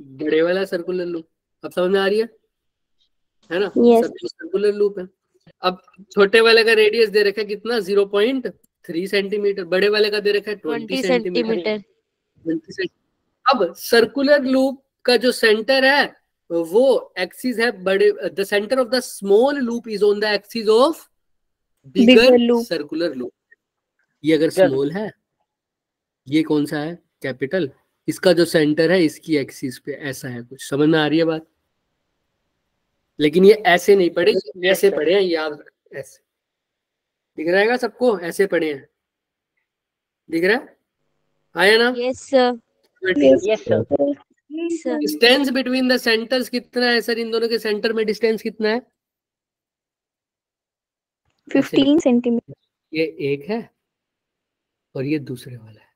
बड़े वाला सर्कुलर लूप अब समझ में आ रही है? है ना? Yes. सर्कुलर लूप है। अब छोटे वाले का रेडियस दे रखा है कितना? ज़ीरो पॉइंट थ्री सेंटीमीटर बड़े वाले का दे रखा है ट्वेंटी सेंटीमीटर अब सर्कुलर लूप का जो सेंटर है वो एक्सिस है बड़े the centre of the small loop is on the axis of bigger circular loop ये अगर स्मॉल है ये कौन सा है? कैपिटल इसका जो सेंटर है इसकी एक्सिस पे ऐसा है कुछ। समझ में आ रही है बात? लेकिन ये ऐसे नहीं पड़े ऐसे पढ़े हैं याद ऐसे। दिख रहेगा सबको? ऐसे पढ़े हैं। दिख रहा है? आया ना? Yes sir yes sir sir distance between the centres कितना है सर इन दोनों के सेंटर में डिस्टेंस कितना है? फिफ्टीन सेंटीमीटर ये एक है और ये दूसरे वाला है।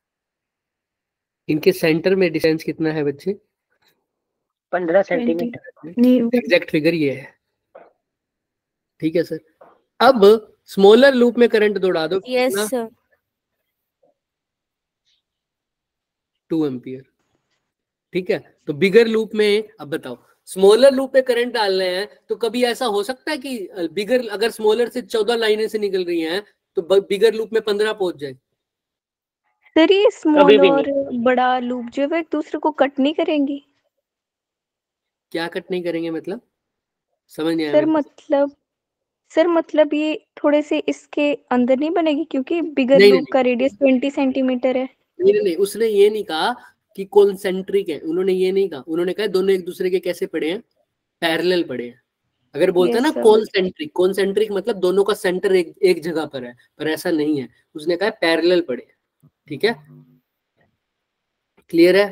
इनके सेंटर में डिस्टेंस कितना है बच्चे? पंद्रह सेंटीमीटर एग्जैक्ट फिगर ये है। ठीक है सर अब स्मॉलर लूप में करंट दौड़ा दो यस सर टू एम्पियर ठीक है? तो बिगर लूप में अब बताओ स्मॉलर लूप में करंट डालने हैं तो कभी ऐसा हो सकता है कि बिगर अगर स्मॉलर से चौदह लाइनें से निकल रही हैं तो बिगर लूप में पंद्रह पहुँच जाए? सर ये कभी स्मॉल और बड़ा लूप जो है वो एक दूसरे को कट नहीं करेंगी। क्या कट नहीं करेंगे मतलब? समझ नहीं आया सर मतलब सर मतलब ये थोड़े से इसके अंदर नहीं बनेगी क्योंकि बिगर लूप का रेडियस ट्वेंटी सेंटीमीटर है। नहीं नहीं उसने ये नहीं कहा कि कॉन्सेंट्रिक है। उन्होंने ये नहीं कहा। उन्होंने कहा दोनों एक दूसरे के कैसे पड़े हैं? पैरेलल पड़े हैं। अगर बोलते हैं ना कॉन्सेंट्रिक कॉन्सेंट्रिक मतलब दोनों का सेंटर एक एक जगह पर है पर ऐसा नहीं है। उसने कहा पैरेलल पड़े हैं। ठीक है? क्लियर है?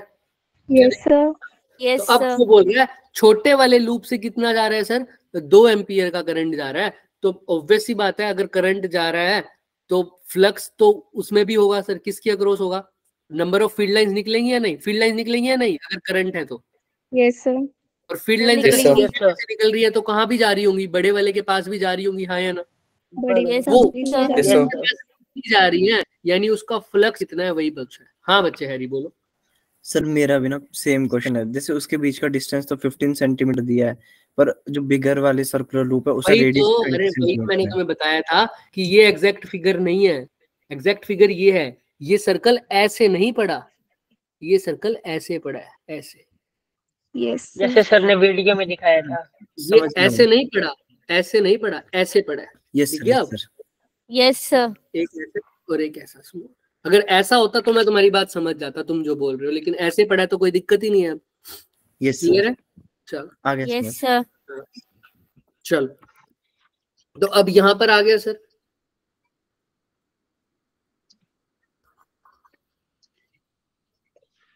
यस सर यस अब वो बोल रहा है छोटे वाले लूप से कितना जा रहा है सर? तो दो एम्पियर का करंट जा रहा है। तो ऑब्वियस सी बात है अगर करंट जा रहा है तो फ्लक्स तो उसमें भी होगा सर किसकी अक्रॉस होगा? नंबर ऑफ़ फ़ील्ड लाइंस निकलेंगी या नहीं? फ़ील्ड लाइंस निकलेंगी या नहीं अगर करंट है तो? यस सर और फ़ील्ड लाइन निकलेंगी, निकल रही है तो कहाँ भी जा रही होंगी? बड़े वाले के पास भी जा रही होंगी हाँ या ना? वो. जा रही है यानी उसका फ्लक्स कितना है वही बच है। हाँ बच्चे हैरी बोलो। सर मेरा भी ना सेम क्वेश्चन है। जैसे उसके बीच का डिस्टेंस तो 15 सेंटीमीटर दिया है। पर जो बिगर वाले सर्कुलर लूप है वही रेडियस तो अरे वही मैंने तुम्हें बताया था कि ये एग्जैक्ट फिगर नहीं है। एग्जैक्ट फिगर ये है ये सर्कल ऐसे नहीं पड़ा। ये सर्कल ऐसे पड़ा है ऐसे। यस जैसे सर ने वीडियो में दिखाया था। ये ऐसे नहीं पड़ा ऐसे नहीं पड़ा ऐसे पड़ा है। यस सर यस सर एक ऐसे और एक ऐसा स्मॉल अगर ऐसा होता तो मैं तुम्हारी बात समझ जाता तुम जो बोल रहे हो लेकिन ऐसे पड़ा तो कोई दिक्कत ही नहीं है यस क्लियर है? चलो। आगे यस सर सर चलो। तो अब यहाँ पर आ गया सर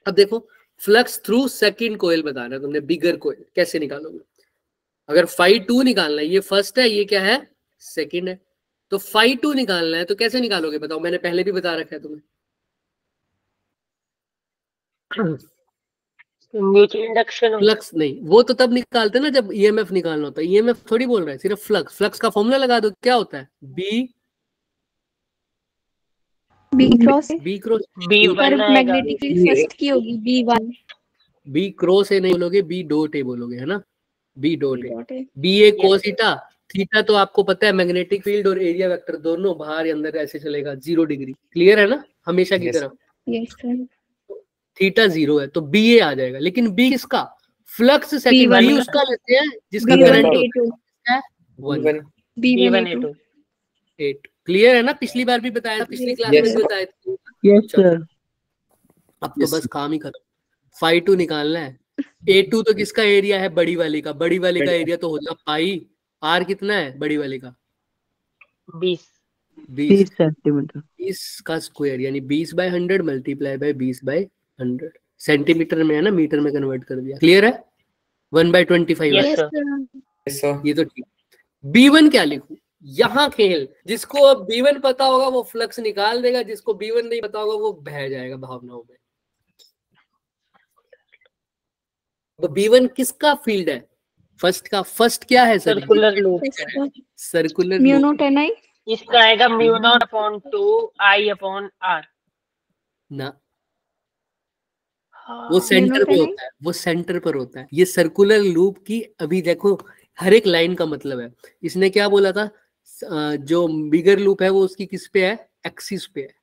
अब देखो फ्लक्स थ्रू सेकंड कोयल बताना है तुमने बिगर कोयल कैसे निकालोगे? अगर फाइव टू निकालना है ये फ़र्स्ट है ये क्या है? सेकंड है। तो फाइव टू निकालना है तो कैसे निकालोगे? बताओ मैंने पहले भी बता रखा है तुम्हें। इंडक्शन फ्लक्स नहीं वो तो तब निकालते ना जब ईएमएफ निकालना होता है। ईएमएफ थोड़ी बोल रहा है सिर्फ़ फ्लक्स फ्लक्स का फॉर्मूला लगा दो क्या होता है? B B cross B cross B पर मैग्नेटिकली फ़र्स्ट की होगी बी वन बी क्रॉस है नहीं बोलोगे बी डॉट है बोलोगे है ना? B dot A B A cos theta theta तो आपको पता है मैग्नेटिक फ़ील्ड और एरिया वेक्टर दोनों बाहर या अंदर ऐसे चलेगा ज़ीरो डिग्री क्लियर है ना? हमेशा की तरह। यस सर थीटा ज़ीरो है तो बी ए आ जाएगा। लेकिन बी किसका? फ्लक्स सेकंड B1 उसका लेते हैं जिसका करंट वन एट क्लियर है ना? पिछली बार भी बताया था पिछली Yes. क्लास में भी बताया था। यस सर अब तो बस काम ही करो फाइव टू निकालना है। ए टू तो किसका एरिया है? बड़ी वाली का। बड़ी वाली का एरिया तो होता पाई आर कितना है? बड़ी वाली का। बीस। बीस। सेंटीमीटर बीस का स्क्वायर यानी बीस बाय हंड्रेड मल्टीप्लाई बाय बीस बाय हंड्रेड सेंटीमीटर में है ना मीटर में कन्वर्ट कर दिया। क्लियर है? वन बाय ट्वेंटी फाइव ये तो ठीक। बी वन क्या लिखूं? यहाँ खेल जिसको अब बी वन पता होगा वो फ्लक्स निकाल देगा जिसको बी वन नहीं पता होगा वो बह जाएगा भावनाओं में। तो बी वन किसका फ़ील्ड है? फ़र्स्ट का फ़र्स्ट क्या है sir? Circular loop circular mu naught N I इसका आएगा mu naught upon two I upon R ना वो सेंटर पे होता है वो सेंटर पर होता है। ये सर्कुलर लूप की अभी देखो हर एक लाइन का मतलब है। इसने क्या बोला था? जो बिगर लूप है वो उसकी किस पे है? एक्सिस पे है।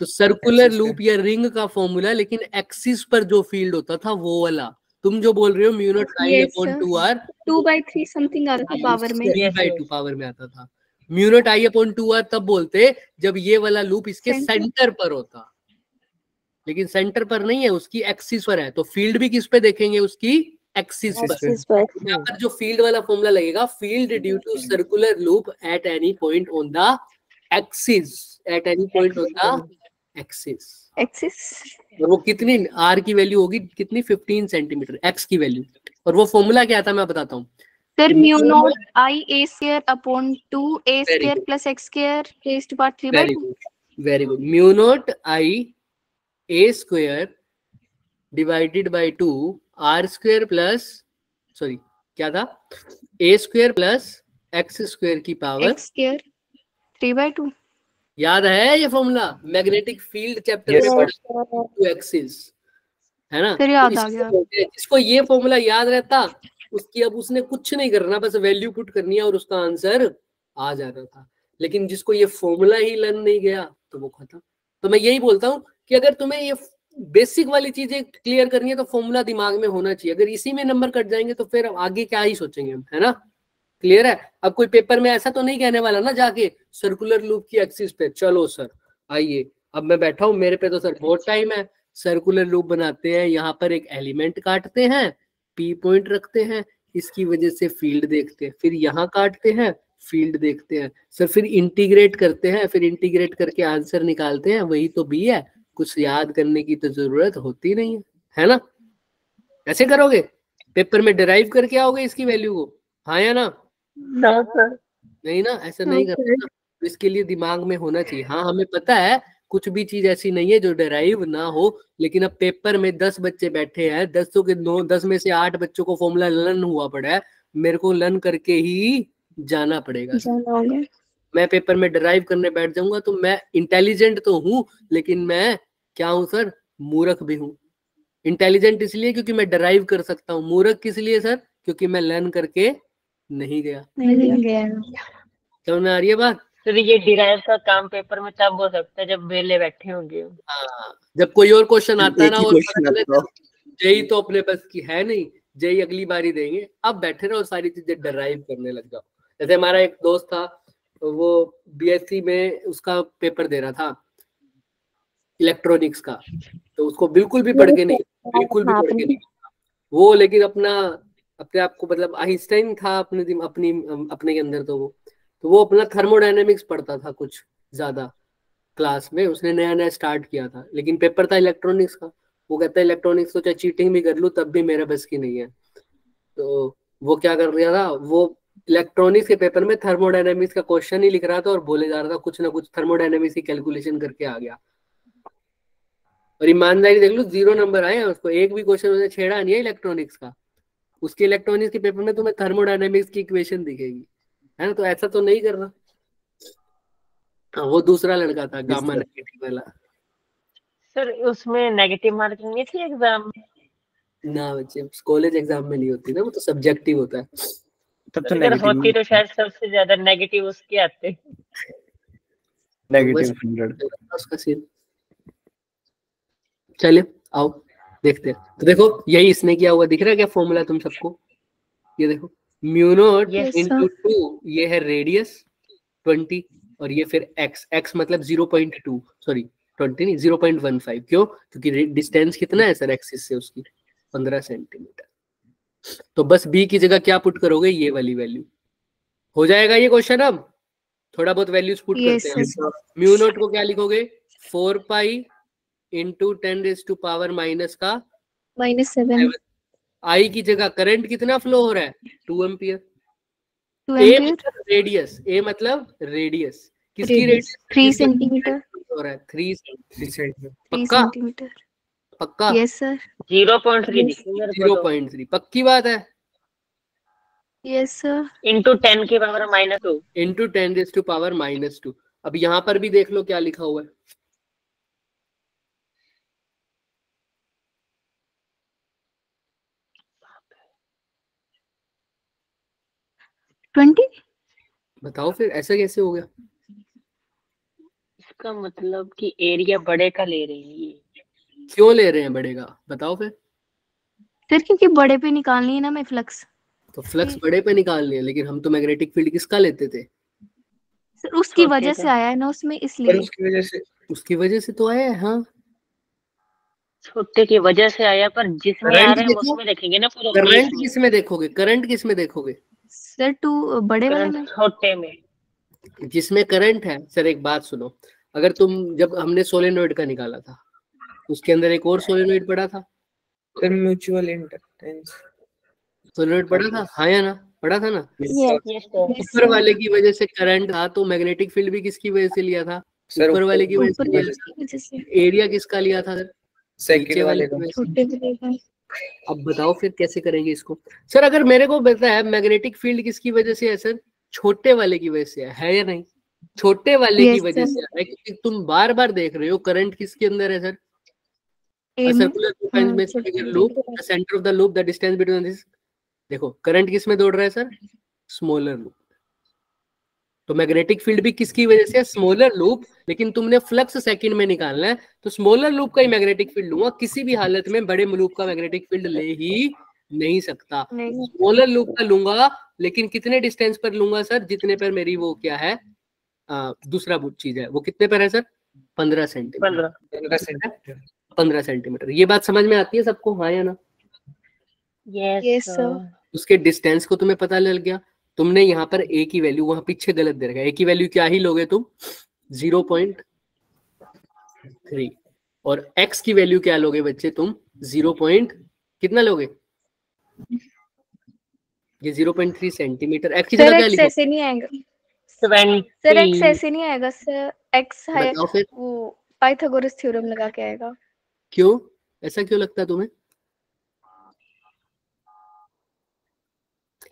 तो सर्कुलर लूप या रिंग का फॉर्मूला लेकिन एक्सिस पर जो फ़ील्ड होता था वो वाला। तुम जो बोल रहे हो mu naught upon two R two by three something आता था पावर में। Yes, बाई टू पावर में आता था। Mu naught I upon two R तब बोलते जब ये वाला लूप इसके सेंटर पर होता। लेकिन सेंटर पर नहीं है उसकी एक्सिस पर है। तो फ़ील्ड भी किस पे देखेंगे उसकी? एक्सिस पर। यहाँ पर जो फ़ील्ड वाला फॉर्मूला लगेगा field due to circular loop at any point on the axis at any point on the axis axis और वो कितनी आर की वैल्यू होगी? कितनी? 15 सेंटीमीटर एक्स की वैल्यू और वो फॉर्मूला क्या था? मैं बताता हूँ। Sir mu naught I A square upon two A Very square plus X square raised to power three by very two good very good mu naught I A square divided by two R square plus sorry क्या था? A square plus X square की power X square three by two याद है ये formula magnetic field chapter Yes, में to axis है ना? फिर याद तो आ गया। जिसको ये फॉर्मूला याद रहता उसकी अब उसने कुछ नहीं करना बस वैल्यू पुट करनी है और उसका आंसर आ जाना था। लेकिन जिसको ये फॉर्मूला ही लर्न नहीं गया तो वो खत्म। तो मैं यही बोलता हूँ कि अगर तुम्हें ये बेसिक वाली चीज़ें क्लियर करनी है तो फॉर्मूला दिमाग में होना चाहिए। अगर इसी में नंबर कट जाएँगे तो फिर आगे क्या ही सोचेंगे हम, है ना? क्लियर है? अब कोई पेपर में ऐसा तो नहीं कहने वाला ना जाके सर्कुलर लूप की एक्सिस पे, चलो सर आइए। अब मैं बैठा हूँ, मेरे पे तो सर बहुत टाइम है। सर्कुलर लूप बनाते हैं, यहाँ पर एक एलिमेंट काटते हैं पी पॉइंट रखते हैं, इसकी वजह से फ़ील्ड देखते हैं। फिर यहाँ काटते हैं फ़ील्ड देखते हैं। सर फिर इंटीग्रेट करते हैं, फिर इंटीग्रेट करके आंसर निकालते हैं, वही तो बी है। कुछ याद करने की तो ज़रूरत होती नहीं है है ना? ऐसे करोगे? पेपर में डिराइव करके आओगे इसकी वैल्यू को? हाँ या ना? ना सर। नहीं ना? ऐसा नहीं करना ना। तो इसके लिए दिमाग में होना चाहिए। हाँ हमें पता है कुछ भी चीज़ ऐसी नहीं है जो डेराइव ना हो लेकिन अब पेपर में दस बच्चे बैठे हैं दसों के नौ दस में से आठ बच्चों को फॉर्मूला लर्न हुआ पड़ा है मेरे को लर्न करके ही जाना पड़ेगा। जाना मैं पेपर में ड्राइव करने बैठ जाऊँगा तो मैं इंटेलिजेंट तो हूँ लेकिन मैं क्या हूँ सर? मूर्ख भी हूँ। इंटेलिजेंट इसलिए क्योंकि मैं डराइव कर सकता हूँ। मूर्ख किस लिए सर? क्योंकि मैं लर्न करके नहीं गया। नहीं गया। समझ में आ रही है बात? सर ये डिराइव का काम पेपर में तब हो सकता है जब वेले बैठे होंगे। हाँ जब कोई और क्वेश्चन आता है ना और जय तो अपने बस की है नहीं जय अगली बारी देंगे। अब बैठे रहो सारी चीज़ें डराइव करने लग जाओ। जैसे हमारा एक दोस्त था तो वो बीएससी में उसका पेपर दे रहा था। इलेक्ट्रॉनिक्स का। तो उसको बिल्कुल भी पढ़ के नहीं बिल्कुल भी पढ़ के नहीं। वो लेकिन अपना अपने आप को मतलब आइंस्टाइन था अपने दिम- अपनी अपने के अंदर तो वो। तो वो अपना थर्मोडायनेमिक्स पढ़ता था कुछ ज़्यादा क्लास में। उसने नया नया स्टार्ट किया था। लेकिन पेपर था इलेक्ट्रॉनिक्स का। वो कहता है इलेक्ट्रॉनिक्स तो चाहे चीटिंग भी कर लूँ तब भी मेरा बस की नहीं है। तो वो क्या कर रहा था? वो इलेक्ट्रॉनिक्स के पेपर में थर्मोडायनेमिक्स का क्वेश्चन ही लिख रहा था और बोले जा रहा था कुछ ना कुछ थर्मोडायनेमिक्स की कैलकुलेशन करके आ गया। और ईमानदारी देख लो ज़ीरो नंबर आए हैं उसको। एक भी क्वेश्चन उसने छेड़ा नहीं है इलेक्ट्रॉनिक्स का। उसके इलेक्ट्रॉनिक्स के पेपर में तुम्हें थर्मोडायनेमिक्स की इक्वेशन दिखेगी। है ना? तो ऐसा तो नहीं करना। हाँ वो दूसरा लड़का था गामा नेगेटिव वाला। सर उसमें नेगेटिव मार्किंग नहीं थी एग्ज़ाम में ना बच्चे कॉलेज एग्ज़ाम में नहीं होती ना वो तो सब्जेक्टिव होता है। तब तो अगर होती तो शायद सबसे ज़्यादा नेगेटिव उसके आते। नेगेटिव हंड्रेड उसका सीन चलिए आओ देखते हैं। तो देखो यही इसने किया हुआ दिख रहा है क्या फॉर्मूला तुम सबको? ये देखो म्यू नॉट इंटू टू ये है रेडियस ट्वेंटी और ये फिर एक्स एक्स मतलब zero point two sorry twenty नहीं ज़ीरो पॉइंट वन फाइव क्यों? क्योंकि डिस्टेंस कितना है सर एक्सिस से उसकी? पंद्रह सेंटीमीटर तो बस बी की जगह क्या पुट करोगे? ये वाली वैल्यू हो जाएगा ये क्वेश्चन अब? थोड़ा बहुत वैल्यूज़ पुट Yes, करते हैं। म्यू नोट को क्या लिखोगे? Four pi into ten raise to power minus का माइनस सेवन आई की जगह करंट कितना फ्लो हो रहा है? टू एम्पियर ए मतलब रेडियस ए मतलब रेडियस किसकी रेडियस थ्री सेंटीमीटर हो रहा है? थ्री थ्री पक्का? पक्का? Yes sir zero point three zero point three पक्की बात है? यस सर इंटू टेन की power minus two into ten raise to power minus two अब यहाँ पर भी देख लो क्या लिखा हुआ है। ट्वेंटी? बताओ फिर ऐसा कैसे हो गया? इसका मतलब कि एरिया बड़े का ले रही है क्यों ले रहे हैं बढ़ेगा बताओ फिर। सर क्योंकि बड़े पे निकालनी है ना मैं फ्लक्स। तो फ्लक्स बड़े पे निकाल लिया लेकिन हम तो मैग्नेटिक फ़ील्ड किसका लेते थे? सर उसकी वजह से आया है ना उसमें इसलिए। उसकी वजह से उसकी वजह से तो आया है हाँ। छोटे की वजह से आया पर जिसमें आ रहा है उसमें देखेंगे ना पूरा करंट base में। किसमें देखोगे? करंट किसमें देखोगे? सर टू बड़े वाले में? छोटे में। जिसमें करंट है सर एक बात सुनो। अगर तुम जब हमने सोलेनोइड का निकाला था उसके अंदर एक और सोलेनोइड पड़ा था? फिर म्यूचुअल इंडक्टेंस सोलेनोइड पड़ा था? हाँ या ना? पड़ा था ना. ऊपर वाले की वजह से करंट था तो मैग्नेटिक फ़ील्ड भी किसकी वजह से लिया था? ऊपर वाले की वजह से एरिया किसका लिया था सर सेकंड वाले वाले की। अब बताओ फिर कैसे करेंगे इसको? सर अगर मेरे को पता है मैग्नेटिक फ़ील्ड किसकी वजह से है सर? छोटे वाले की वजह से है, है या नहीं? छोटे वाले की वजह से है। क्योंकि तुम बार बार देख रहे हो करंट किसके अंदर है सर? की the center of the loop the distance between this देखो करंट किसमें दौड़ रहा है सर? स्मॉलर लूप तो मैग्नेटिक फ़ील्ड भी किसकी वजह से स्मॉलर लूप लेकिन तुमने फ्लक्स सेकंड में निकालना है तो स्मॉलर लूप का ही मैग्नेटिक फ़ील्ड लूँगा किसी भी हालत में बड़े लूप का मैग्नेटिक फ़ील्ड ले ही नहीं सकता। स्मॉलर लूप का लूँगा लेकिन कितने डिस्टेंस पर लूँगा सर? जितने पर मेरी वो क्या है? आ, दूसरा चीज़ है। वो कितने पर है सर? पंद्रह सेंटीमीटर पंद्रह। सेंटीमीटर ये बात समझ में आती है सबको? हाँ या ना? Yes, Yes, sir. उसके डिस्टेंस को तुम्हें पता लग गया। तुमने यहाँ पर ए की वैल्यू वहाँ पीछे गलत दे रखा है। ए की वैल्यू क्या ही लोगे तुम? ज़ीरो पॉइंट थ्री और एक्स की वैल्यू क्या लोगे बच्चे तुम? ज़ीरो पॉइंट कितना लोगे? ये zero point three centimetre X की जगह क्या लिखो? ऐसे नहीं आएगा। सर एक्स ऐसे नहीं आएगा। सर एक्स है वो पाइथागोरस थ्योरम लगा के आएगा। क्यों? ऐसा क्यों लगता है तुम्हें?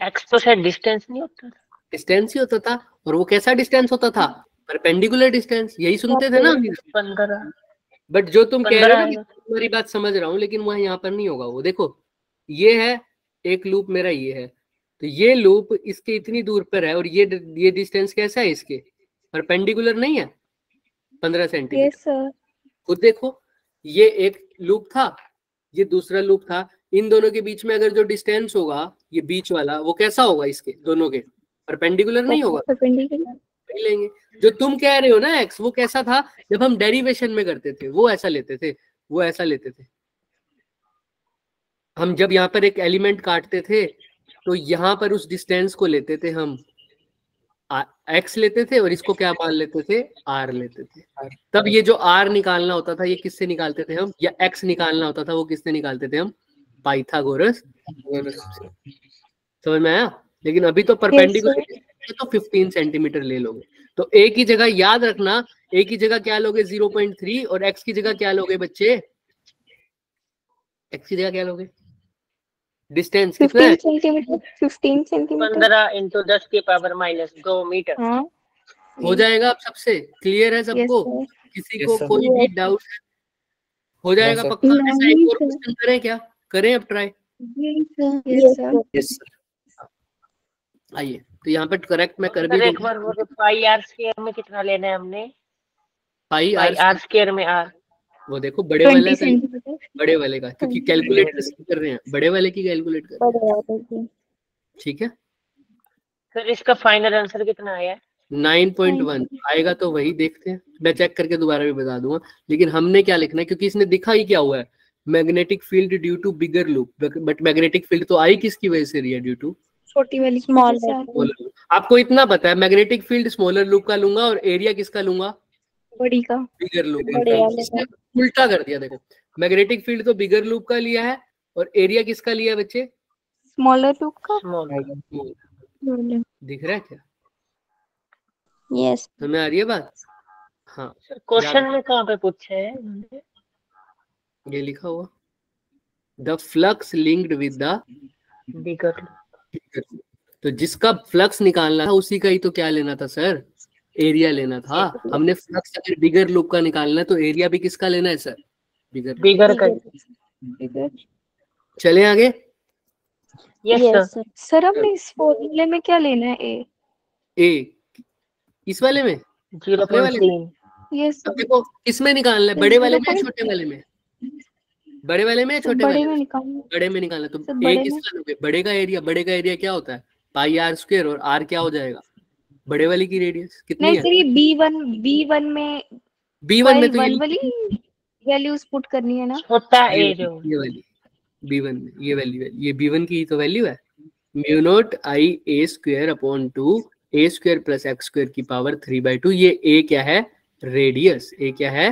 X तो शायद डिस्टेंस नहीं होता डिस्टेंस ही होता था और वो कैसा डिस्टेंस होता था? परपेंडिकुलर डिस्टेंस यही सुनते थे ना? पंद्रह बट जो तुम कह रहे हो ना तुम्हारी बात समझ रहा हूँ लेकिन वह यहाँ पर नहीं होगा वो। देखो ये है एक लूप मेरा ये है। तो ये लूप इसके इतनी दूर पर है और ये ये डिस्टेंस कैसा है इसके? परपेंडिकुलर नहीं है? पंद्रह सेंटीमीटर। खुद देखो ये एक लूप था ये दूसरा लूप था। इन दोनों के बीच में अगर जो डिस्टेंस होगा ये बीच वाला वो कैसा होगा इसके दोनों के? परपेंडिकुलर नहीं होगा? नहीं लेंगे। जो तुम कह रहे हो ना एक्स वो कैसा था? जब हम डेरिवेशन में करते थे वो ऐसा लेते थे वो ऐसा लेते थे। हम जब यहाँ पर एक एलिमेंट काटते थे तो यहाँ पर उस डिस्टेंस को लेते थे हम। एक्स लेते थे और इसको क्या मान लेते थे? आर लेते थे। तब ये जो आर निकालना होता था ये किससे निकालते थे हम? या एक्स निकालना होता था वो किससे निकालते थे हम? पाइथागोरस। समझ में आया? लेकिन अभी तो परपेंडिकुलर तो 15 सेंटीमीटर ले लोगे। तो ए की जगह याद रखना ए की जगह क्या लोगे? 0.3 और एक्स की जगह क्या लोगे बच्चे? एक्स की जगह क्या लोगे? डिस्टेंस कितना है? सेंटीमीटर 15 सेंटीमीटर पंद्रह इंटू दस की पावर माइनस दो मीटर हाँ। हो जाएगा आप सबसे। क्लियर है सबको? किसी Yes, को sir. कोई भी डाउट है? हो जाएगा पक्का? ऐसा एक और क्वेश्चन करें क्या? करें अब ट्राई यस सर आइए तो यहाँ पे करेक्ट मैं कर भी एक बार वो पाई आर स्क्वायर में कितना लेना है हमने? पाई आर आर स्क्वायर में आर वो देखो बड़े वाले का बड़े वाले का क्योंकि कैलकुलेट कर रहे हैं। बड़े वाले की कैलकुलेट कर रहे हैं। ठीक है? सर इसका फाइनल आंसर कितना आया है? 9.1 आएगा तो वही देखते हैं। मैं चेक करके दोबारा भी बता दूँगा। लेकिन हमने क्या लिखना है? क्योंकि इसने दिखा ही क्या हुआ है। Magnetic field due to bigger loop but magnetic field तो आई किसकी वजह से रही है ड्यू टू छोटी वाली स्मॉल आपको इतना पता है मैग्नेटिक फ़ील्ड स्मॉलर लूप का लूँगा और एरिया किसका लूँगा? बड़ी का। बिगर लूप उल्टा कर दिया देखो। मैग्नेटिक फ़ील्ड तो बिगर लूप का लिया है और एरिया किसका लिया बच्चे? स्मॉलर लूप का। दिख रहा है क्या? यस हमें आ रही है बात? हाँ। क्वेश्चन में कहाँ पे पूछा है? ये लिखा हुआ। The flux linked with the तो जिसका फ्लक्स निकालना था उसी का ही तो क्या लेना था सर एरिया लेना था। हमने फ्लक्स अगर बिगर लूप का निकालना है तो एरिया भी किसका लेना है सर बिगर बिगर का चले आगे? Yes sir yes sir sir हमने इस फॉर्मूले में क्या लेना है ए ए इस वाले में? ज़ीरो पॉइंट वाले तीन। यस देखो किसमें निकालना है? बड़े वाले में छोटे वाले में? बड़े वाले में छोटे बड़े वाले में निकालना बड़े में निकालना तो ए बड़े किसका लोगे बड़े का एरिया बड़े का एरिया क्या होता है? पाई आर स्क्वायर और आर क्या हो जाएगा? बड़े वाले की रेडियस कितनी नहीं है? सर ये बी वन बी वन में बी वन में तो ये वाली वैल्यूज़ पुट करनी है ना? छोटा ए जो। ये वाली। बी वन में ये वैल्यू है। ये बी वन की ही तो वैल्यू है? Mu naught I A square upon two A square plus X square की पावर थ्री बाई टू ये ए क्या है? रेडियस ए क्या है?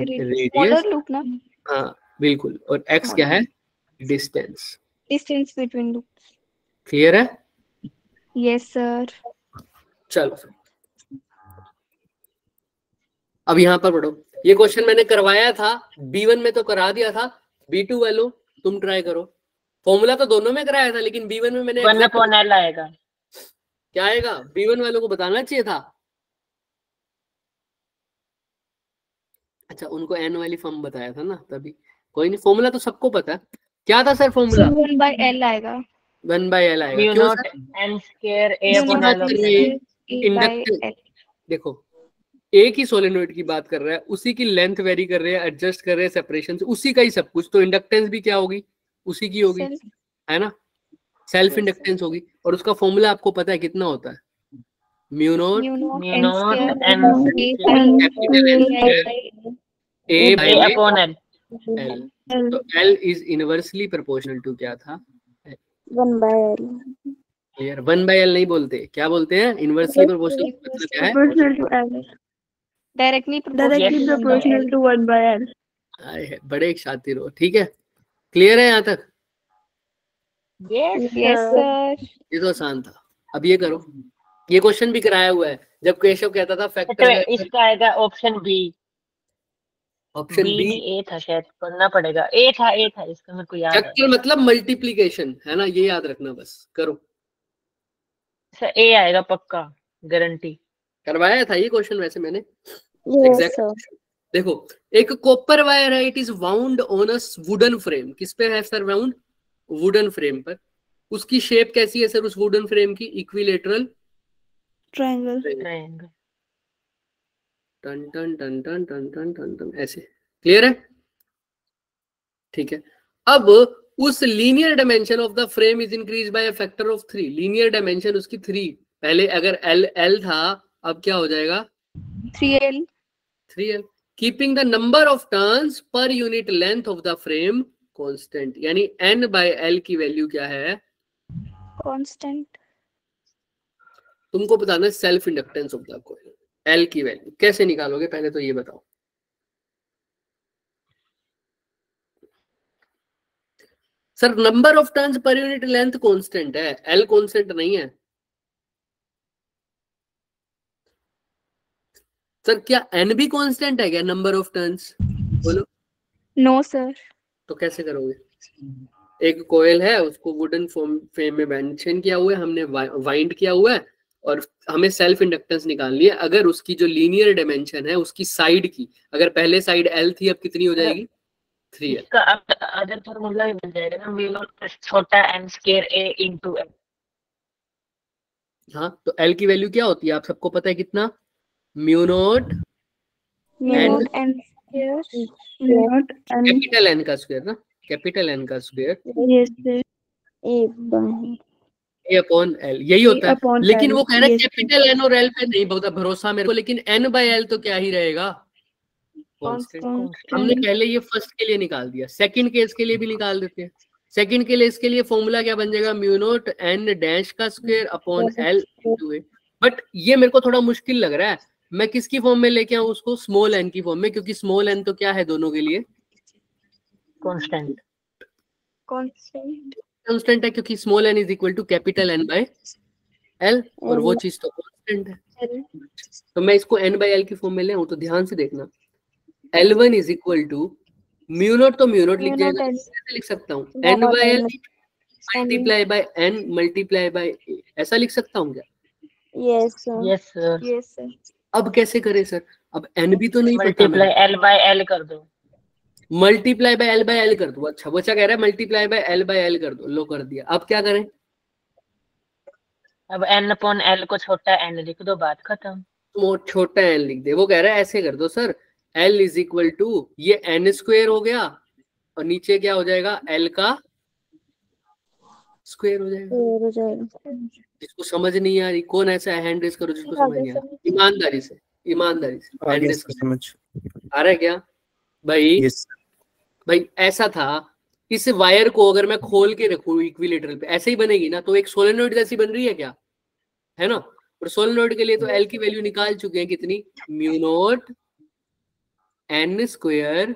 रेडियस लूप ना? हाँ बिल्कुल। और एक्स क्या है? Distance distance between loop clear है? यस सर चलो अब यहाँ पर पढ़ो ये क्वेश्चन मैंने करवाया था। बी वन में तो करा दिया था। बी टू वालों तुम ट्राई करो। फॉर्मूला तो दोनों में कराया था लेकिन बी वन में मैंने वन अपॉन एल आएगा। क्या आएगा? बी वन वालों को बताना चाहिए था। अच्छा उनको एन वाली फॉर्म बताया था ना तभी। कोई नहीं फॉर्मूला तो सबको पता है। क्या था sir formula one by L आएगा। वन बाय एल आएगा। क्यों sir? N square A upon L देखो एक ही सोलेनोइड की बात कर रहा है उसी की लेंथ वेरी कर रहे हैं एडजस्ट कर रहे हैं सेपरेशन से उसी का ही सब कुछ। तो इंडक्टेंस भी क्या होगी? उसी की होगी है ना? सेल्फ इंडक्टेंस होगी। और उसका फॉर्मूला आपको पता है कितना होता है? Mu naught mu naught N A by upon L L तो L is inversely proportional to क्या था? One by L clear one by L नहीं बोलते। क्या बोलते हैं? इनवर्सली प्रोपोर्शनल मतलब क्या है? proportional to L. Directly Directly proportional to 1 by L. आए है बड़े शातिर हो। ठीक है? क्लियर है यहाँ तक? यस yes ये तो आसान था। अब ये करो। ये क्वेश्चन भी कराया हुआ है। जब केशव कहता था फैक्टर इसका आएगा option B option B B A था शायद पढ़ना पड़ेगा। ए था ए था इसका मेरे को याद है। मतलब मल्टीप्लीकेशन है ना? ये याद रखना बस करो। सर ए आएगा पक्का गारंटी करवाया था ये क्वेश्चन वैसे मैंने? Exact- सर देखो एक कॉपर वायर है it is wound on a wooden frame किस पे है सर वाउंड वुडन फ्रेम पर। उसकी शेप कैसी है सर उस वुडन फ्रेम की? इक्विलेटरल triangle ट्रायंगल टन टन टन टन टन टन टन टन ऐसे। क्लियर है? ठीक है। अब उस linear dimension of the frame is increase by factor of three linear dimension उसकी थ्री पहले अगर एल एल था अब क्या हो जाएगा? 3L three L keeping the number of turns per unit length of the frame constant यानी N by L की वैल्यू क्या है? Constant तुमको बताना self inductance of the coil L की वैल्यू कैसे निकालोगे? पहले तो ये बताओ। Sir number of turns per unit length constant है। एल कांस्टेंट नहीं है। सर क्या एन भी कांस्टेंट है क्या नंबर ऑफ़ टर्न्स बोलो। No सर तो कैसे करोगे? एक कोयल है उसको वुडन फ्रेम में मेंशन किया हुआ है हमने वाइंड किया हुआ है। और हमें सेल्फ इंडक्टेंस निकालनी है। अगर उसकी जो लीनियर डायमेंशन है उसकी साइड की अगर पहले साइड एल थी अब कितनी हो जाएगी? थ्री एल इसका अदर फॉर्मूला भी बन जाएगा ना म्यू छोटा N square A into L हाँ तो एल की वैल्यू क्या होती है? आप सबको पता है कितना? Mu naught naught N square capital N का स्क्वायर ना? कैपिटल एन का square yes sir A upon L यही होता है। लेकिन वो कह रहा है yes, sir. कैपिटल एन और एल पे नहीं बहुत भरोसा मेरे को लेकिन एन बाय एल तो क्या ही रहेगा? हमने पहले ये फ़र्स्ट के लिए निकाल दिया सेकंड केस के लिए भी निकाल देते हैं। सेकंड के लिए इसके लिए फॉर्मूला क्या बन जाएगा? म्यू नोट एन डैश का स्क्वायर अपॉन एल बट ये मेरे को थोड़ा मुश्किल लग रहा है। मैं किसकी फॉर्म में लेके आऊँ उसको? स्मॉल एन की फॉर्म में क्योंकि स्मॉल एन तो क्या है दोनों के लिए? कांस्टेंट कांस्टेंट कांस्टेंट है क्योंकि small N is equal to capital N by L और वो चीज़ तो कांस्टेंट है। तो मैं इसको एन बाय एल की फॉर्म में ले आऊँ तो ध्यान से देखना। L one is equal to mu naught तो म्यू नोट लिख जाएगा ऐसे लिख सकता हूँ। N by L multiply by N multiply by ऐसा लिख सकता हूँ क्या? Yes sir yes sir yes sir अब कैसे करे सर अब एन भी तो नहीं मल्टीप्लाई एल बाय एल कर दो। Multiply by L by L कर दो। अच्छा बच्चा कह रहा है multiply by L by L कर दो। लो कर दिया। अब क्या करें? अब एन अपॉन एल को छोटा एन लिख दो बात खत्म। छोटा एन लिख दे। वो कह रहा है ऐसे कर दो sir. L is equal to ये एन स्क्वेयर हो गया और नीचे क्या हो जाएगा? एल का स्क्वेयर हो जाएगा। जिसको समझ नहीं आ रही। कौन ऐसा हैंड रेस करो जिसको समझ नहीं आ रही? ईमानदारी से ईमानदारी से। raise इसको करो। समझ। आ रहा है क्या? भाई यस भाई ऐसा था इस वायर को अगर मैं खोल के रखू इक्विलेटरल पे ऐसे ही बनेगी ना? तो एक सोलेनोइड जैसी बन रही है क्या? है ना? और सोलेनोइड के लिए तो एल की वैल्यू निकाल चुके हैं कितनी? म्यू नोट एन स्क्वायर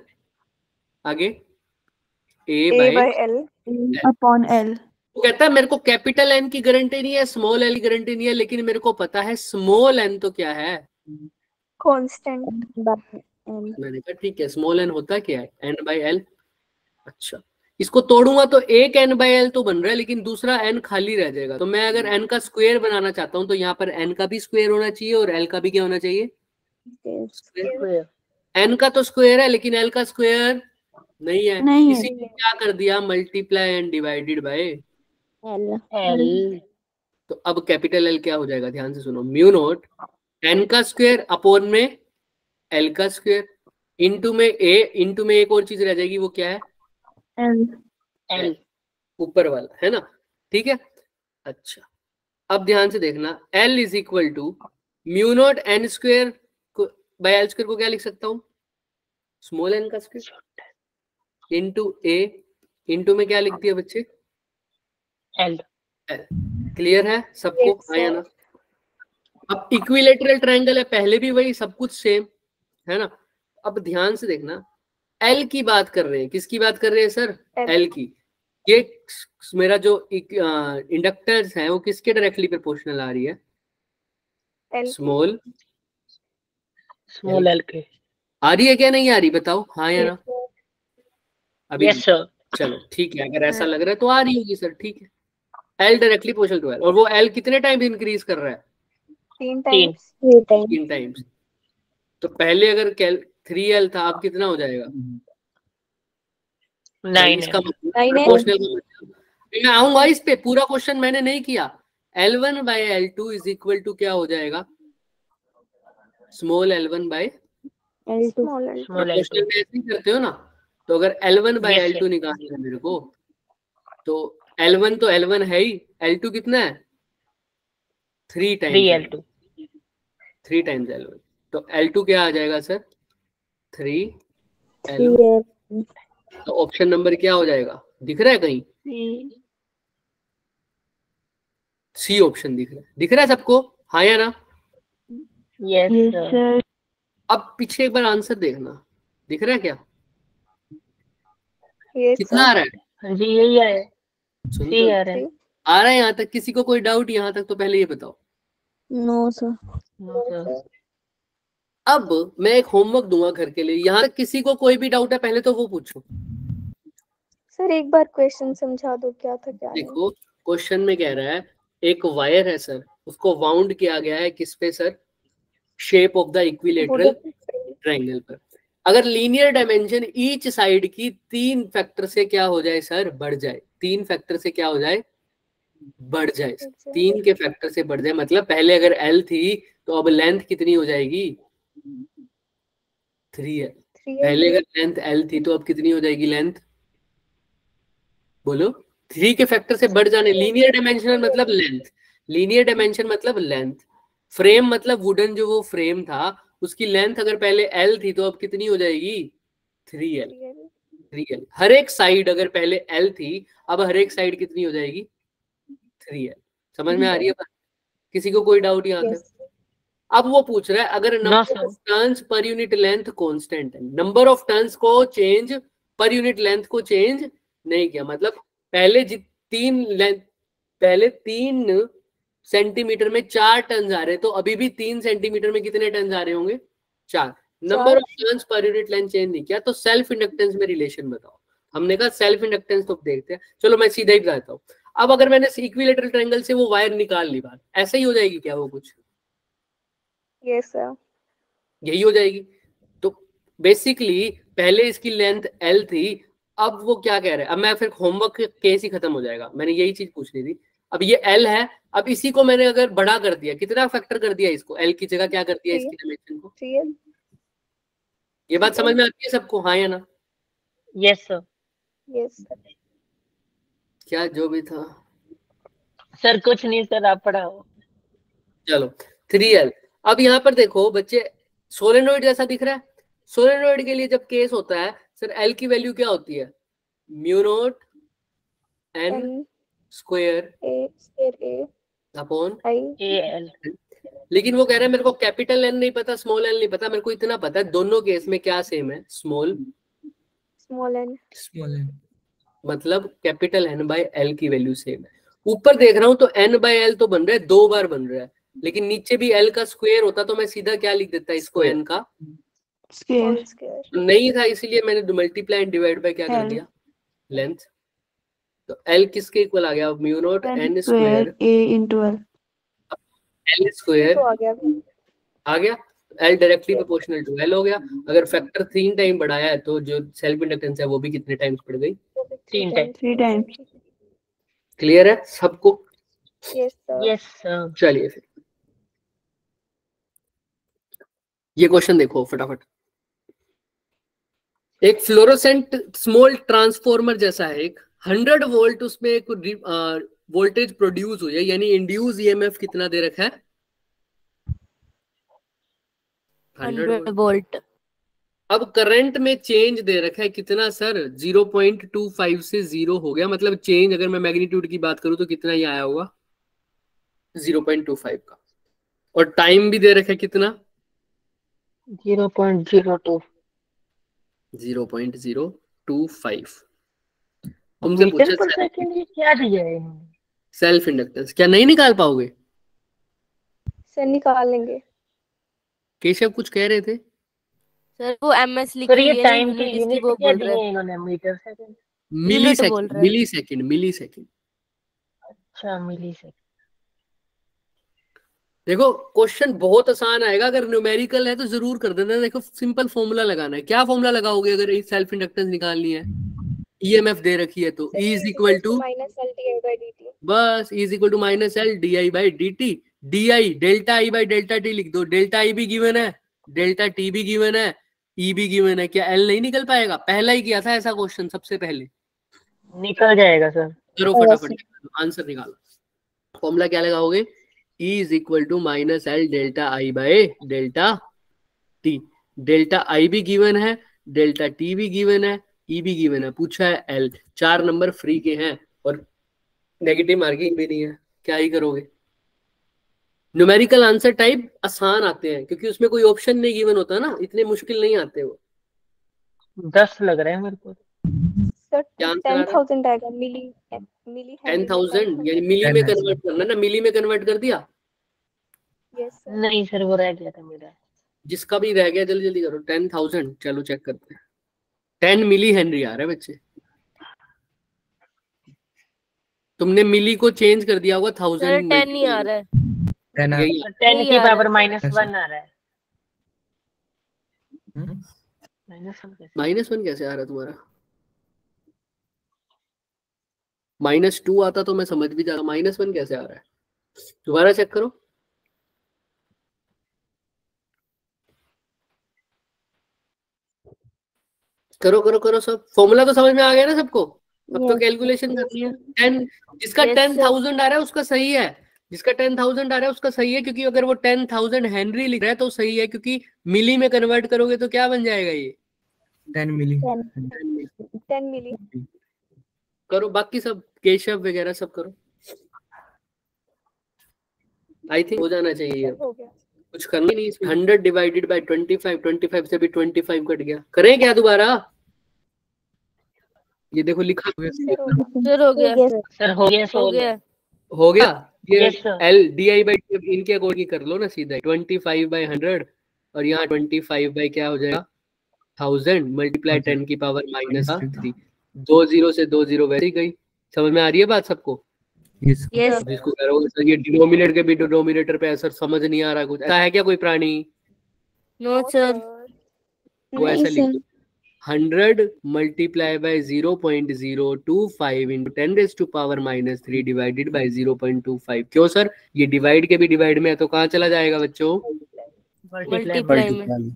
आगे A by L upon L वो कहता है मेरे को कैपिटल एन की गारंटी नहीं है स्मॉल एल की गारंटी नहीं है लेकिन मेरे को पता है स्मॉल एन तो क्या है? कांस्टेंट एन मैंने कहा ठीक है स्मॉल एन होता क्या है? एन बाय एल अच्छा इसको तोड़ूँगा तो एक एन बाई एल तो बन रहा है लेकिन दूसरा एन खाली रह जाएगा। तो मैं अगर एन का स्क्वायर बनाना चाहता हूँ तो यहाँ पर एन का भी स्क्वायर होना चाहिए और एल का भी क्या होना चाहिए? एन का तो स्क्वायर है लेकिन एल का स्क्वायर नहीं है। नहीं है। क्या कर दिया? Multiply and divided by L L तो अब कैपिटल एल क्या हो जाएगा? ध्यान से सुनो। म्यू नोट एन का स्क्वायर अपोन में एल का स्क्वायर इंटू में ए इंटू में एक और चीज़ रह जाएगी वो क्या है? एल एल ऊपर वाला है ना? ठीक है? अच्छा। अब ध्यान से देखना। L is equal to mu naught N square को बाय एल स्क्वायर को क्या लिख सकता हूँ? स्मॉल एन का स्क्वायर इनटू ए इंटू में क्या लिख दिया बच्चे? एल एल क्लियर है? सबको Yes, हाँ या sir. ना? अब इक्विलेटरल ट्रायंगल है पहले भी वही सब कुछ सेम है ना? अब ध्यान से देखना एल की बात कर रहे हैं। किसकी बात कर रहे हैं सर? एल की। ये मेरा जो इंडक्टर्स है वो किसके डायरेक्टली प्रोपोर्शनल आ रही है? स्मॉल स्मॉल एल के। आ रही है क्या? नहीं आ रही बताओ। हाँ या ना? अभी यस सर चलो ठीक है अगर ऐसा लग रहा है तो आ रही होगी सर ठीक है। L directly proportional to L और वो एल कितने टाइम इंक्रीज कर रहा है? तीन तीन। टाइम्स तीन टाइम्स तो पहले अगर थ्री एल था अब कितना हो जाएगा? नाइन इसका मतलब। मैं आऊँगा इस पे पूरा क्वेश्चन मैंने नहीं किया। L one by L two is equal to क्या हो जाएगा? Small L one by question में ऐसे ही करते हो ना? तो अगर L one by L two निकालना है मेरे को तो एल वन तो एल वन है ही। एल टू कितना है? Three three L two three times L one तो एल टू क्या आ जाएगा सर थ्री एल तो ऑप्शन नंबर क्या हो जाएगा? दिख रहा है कहीं? सी ऑप्शन दिख रहा है। दिख रहा है सबको? हाँ या ना? यस यस सर सर अब पीछे एक बार आंसर देखना। दिख रहा है क्या? यस कितना आ रहा है? हाँ जी यही है। सुन सी तो, आ रहा है। आ रहा है यहाँ तक? किसी को कोई डाउट यहाँ तक? तो पहले ये बताओ। नो सर नो सर अब मैं एक होमवर्क दूँगा घर के लिए। यहाँ तक किसी को कोई भी डाउट है पहले तो वो पूछो। सर एक बार क्वेश्चन समझा दो क्या था क्या देखो क्वेश्चन में कह रहा है एक वायर है सर। उसको वाउंड किया गया है किस पे sir? Shape of the equilateral triangle पर। अगर लीनियर डायमेंशन ईच साइड की तीन फैक्टर से क्या हो जाए सर? बढ़ जाए। तीन फैक्टर से क्या हो जाए? बढ़ जाए। तीन के फैक्टर से बढ़ जाए। मतलब पहले अगर एल थी तो अब लेंथ कितनी हो जाएगी? थ्री एल पहले अगर लेंथ एल थी तो अब कितनी हो जाएगी लेंथ बोलो। थ्री के फैक्टर से बढ़ जाने लीनियर डायमेंशन मतलब लेंथ लीनियर डायमेंशन मतलब लेंथ फ्रेम मतलब वुडन जो वो फ्रेम था उसकी लेंथ अगर पहले एल थी तो अब कितनी हो जाएगी? थ्री एल थ्री एल हर एक साइड अगर पहले एल थी अब हर एक साइड कितनी हो जाएगी? थ्री एल समझ में आ रही है किसी को कोई डाउट यहाँ तक? अब वो पूछ रहा है अगर नंबर ऑफ़ टर्न्स पर यूनिट लेंथ कांस्टेंट है नंबर ऑफ़ टर्न्स को चेंज पर यूनिट लेंथ को चेंज नहीं किया। मतलब पहले जि तीन लेंथ पहले तीन सेंटीमीटर में चार टन आ रहे तो अभी भी तीन सेंटीमीटर में कितने टन आ रहे होंगे? चार। नंबर ऑफ़ टर्न्स पर यूनिट लेंथ चेंज नहीं किया तो सेल्फ इंडक्टेंस में रिलेशन बताओ। हमने कहा सेल्फ इंडक्टेंस तो देखते हैं। चलो मैं सीधा ही बताता हूँ। अब अगर मैंने इक्विलेटरल ट्रायंगल से वो वायर निकाल ली बात ऐसे ही हो जाएगी क्या वो कुछ? यस सर यही हो जाएगी। तो बेसिकली पहले इसकी लेंथ एल थी अब वो क्या कह रहे हैं? अब मैं फिर होमवर्क केस ही खत्म हो जाएगा। मैंने यही चीज़ पूछनी थी। अब ये एल है अब इसी को मैंने अगर बड़ा कर दिया कितना फैक्टर कर दिया इसको? एल की जगह क्या कर दिया इसकी डायमेंशन को? ये बात समझ में आती है सबको? हाँ या ना? यस सर यस क्या जो भी था। सर कुछ नहीं सर आप पढ़ाओ। चलो थ्री एल अब यहाँ पर देखो बच्चे सोलेनोइड जैसा दिख रहा है। सोलेनोइड के लिए जब केस होता है सर एल की वैल्यू क्या होती है? Mu naught N square A square A upon L लेकिन वो कह रहा है मेरे को कैपिटल एन नहीं पता स्मॉल एन नहीं पता मेरे को इतना पता है दोनों केस में क्या सेम है? Small small N small N मतलब कैपिटल एन बाय एल की वैल्यू सेम है। ऊपर देख रहा हूँ तो एन बाय एल तो बन रहा है दो बार बन रहा है। लेकिन नीचे भी एल का स्क्वायर होता तो मैं सीधा क्या लिख देता इसको एन का? स्क्वायर स्क्वायर नहीं था इसीलिए मैंने मल्टीप्लाई एंड डिवाइड बाय क्या कर दिया? लेंथ तो एल किसके इक्वल आ गया? Mu naught N square A into L L square तो आ गया आ गया? L directly proportional to L हो गया। अगर फैक्टर तीन टाइम बढ़ाया है तो जो सेल्फ इंडक्टेंस है वो भी कितने टाइम्स बढ़ गई? तीन टाइम थ्री टाइम्स क्लियर है सबको? यस सर यस सर चलिए फिर। ये क्वेश्चन देखो फटाफट। एक फ्लोरोसेंट स्मॉल ट्रांसफॉर्मर जैसा है एक 100 वोल्ट उसमें एक वोल्टेज प्रोड्यूस हुई है यानी इंड्यूस ईएमएफ कितना दे रखा है? Hundred volt. अब करंट में चेंज दे रखा है कितना सर? 0.25 से ज़ीरो हो गया मतलब चेंज अगर मैं मैग्नीट्यूड की बात करूँ तो कितना ही आया होगा? 0.25 का। और टाइम भी दे रखा है कितना? Zero point zero to. 0.025 तुमसे मीटर पर पूछा सेकंड ये क्या दिया है सेल्फ इंडक्टेंस। क्या नहीं निकाल पाओगे? सर निकाल लेंगे। केशव कुछ कह रहे थे? सर वो एमएस लिखी सर ये हुई है टाइम की यूनिट वो बोल रहे हैं इन्होंने metre second millisecond millisecond millisecond अच्छा मिली सेकंड देखो क्वेश्चन बहुत आसान आएगा अगर न्यूमेरिकल है तो ज़रूर कर देना। देखो सिंपल फॉर्मूला लगाना है। क्या फॉर्मूला लगाओगे अगर सेल्फ इंडक्टेंस निकालनी है? ईएमएफ दे रखी है तो। E is equal to minus L T I by D T बस E is equal to minus L D I by D T D I delta I by delta T लिख दो। Delta I भी given है delta T भी given है ई भी given है। क्या एल नहीं निकल पाएगा? पहला ही किया था ऐसा क्वेश्चन सबसे पहले। निकल जाएगा सर। करो फटाफट। आंसर निकालो। फॉर्मूला क्या लगाओगे? E is equal to minus L delta I by delta T delta I भी गिवन है डेल्टा टी भी गिवन है ई भी गिवन है। पूछा है एल चार नंबर फ्री के हैं और नेगेटिव मार्किंग भी नहीं है। क्या ही करोगे? न्यूमेरिकल आंसर टाइप आसान आते हैं क्योंकि उसमें कोई ऑप्शन नहीं गिवन होता ना। इतने मुश्किल नहीं आते वो। दस लग रहे हैं मेरे को। टेन थाउज़ेंड यानी मिली में कन्वर्ट करना ना। मिली में कन्वर्ट कर दिया? यस सर नहीं सर वो रह गया था मेरा। जिसका भी रह गया जल्दी जल्दी करो। टेन थाउज़ेंड चलो चेक करते हैं। टेन मिली हेनरी आ रहा है बच्चे? तुमने मिली को चेंज कर दिया होगा थाउज़ेंड टेन ही आ रहा है। टेन नहीं की आ रहा पावर है। माइनस वन आ रहा है। माइनस वन कैसे? माइनस वन कैसे आ रहा है तुम्हारा? माइनस टू आता तो मैं समझ भी जाता। माइनस वन कैसे आ रहा है? दोबारा चेक करो। करो करो करो सब। फॉर्मूला तो समझ में आ गया ना सबको। अब तो कैलकुलेशन करनी है। टेन जिसका टेन थाउज़ेंड आ रहा है उसका सही है। जिसका टेन थाउज़ेंड आ रहा है उसका सही है क्योंकि अगर वो टेन थाउज़ेंड हेनरी लिख रहा है तो सही है क्योंकि मिली में कन्वर्ट करोगे तो क्या बन जाएगा ये? टेन मिली टेन मिली करो बाकी सब केशव वगैरह सब करो। आई थिंक हो जाना चाहिए। हो गया। कुछ करना ही नहीं इसमें hundred divided by twenty five twenty five से भी ट्वेंटी फाइव कट गया। करें क्या दोबारा? ये देखो लिखा सर हो। गया सर हो गया। हो गया हो गया हो सर गया। हो गया? ये एल डी आई बाई इनके अकॉर्डिंग कर लो ना सीधा। ट्वेंटी फाइव बाई हंड्रेड और यहाँ ट्वेंटी फाइव बाई क्या हो जाएगा? थाउज़ेंड मल्टीप्लाई टेन की पावर माइनस थ्री दो ज़ीरो से दो ज़ीरो वैसे ही गई। समझ में आ रही है बात सबको? जिसको कह रहा हूँ सर ये डिनोमिनेटर के भी डिनोमिनेटर पे असर समझ नहीं आ रहा कुछ। ऐसा है क्या कोई प्राणी? नो सर वो ऐसा लिख hundred multiply by zero point zero two five into ten raise to power minus three divided by zero point two five क्यों सर ये डिवाइड के भी डिवाइड में है तो कहाँ चला जाएगा बच्चों? मल्टीप्लाई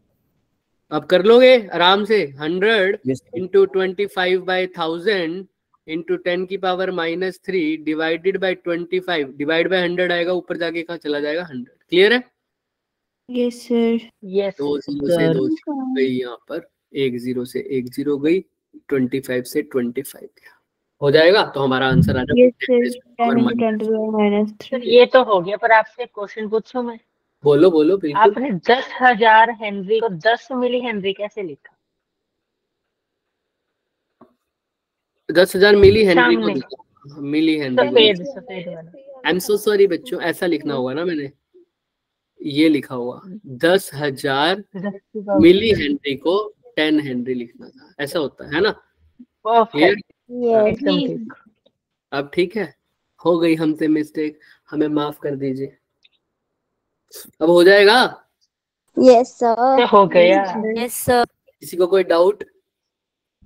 अब कर लोगे आराम से। Hundred into twenty five by thousand into ten की power minus three divided by twenty five divide by hundred आएगा ऊपर जाके कहाँ चला जाएगा? हंड्रेड क्लियर है? यस सर यस दो ज़ीरो से दो ज़ीरो गई यहाँ पर। एक ज़ीरो से एक ज़ीरो गई ट्वेंटी फाइव से ट्वेंटी फाइव हो जाएगा? तो हमारा आंसर आ जाएगा ये तो हो गया पर आपसे क्वेश्चन पूछूँ मैं? बोलो बोलो बिल्कुल। आपने दस हज़ार हेनरी को दस मिली हेनरी कैसे लिखा? दस हज़ार मिली हेनरी को millihenry I am so sorry बच्चों ऐसा लिखना होगा ना मैंने। ये लिखा हुआ। दस हज़ार मिली हेनरी को टेन हेनरी लिखना था। ऐसा होता है ना? ठीक। अब ठीक है। हो गई हमसे मिस्टेक हमें माफ़ कर दीजिए। अब हो जाएगा? यस सर हो गया। यस सर किसी को कोई डाउट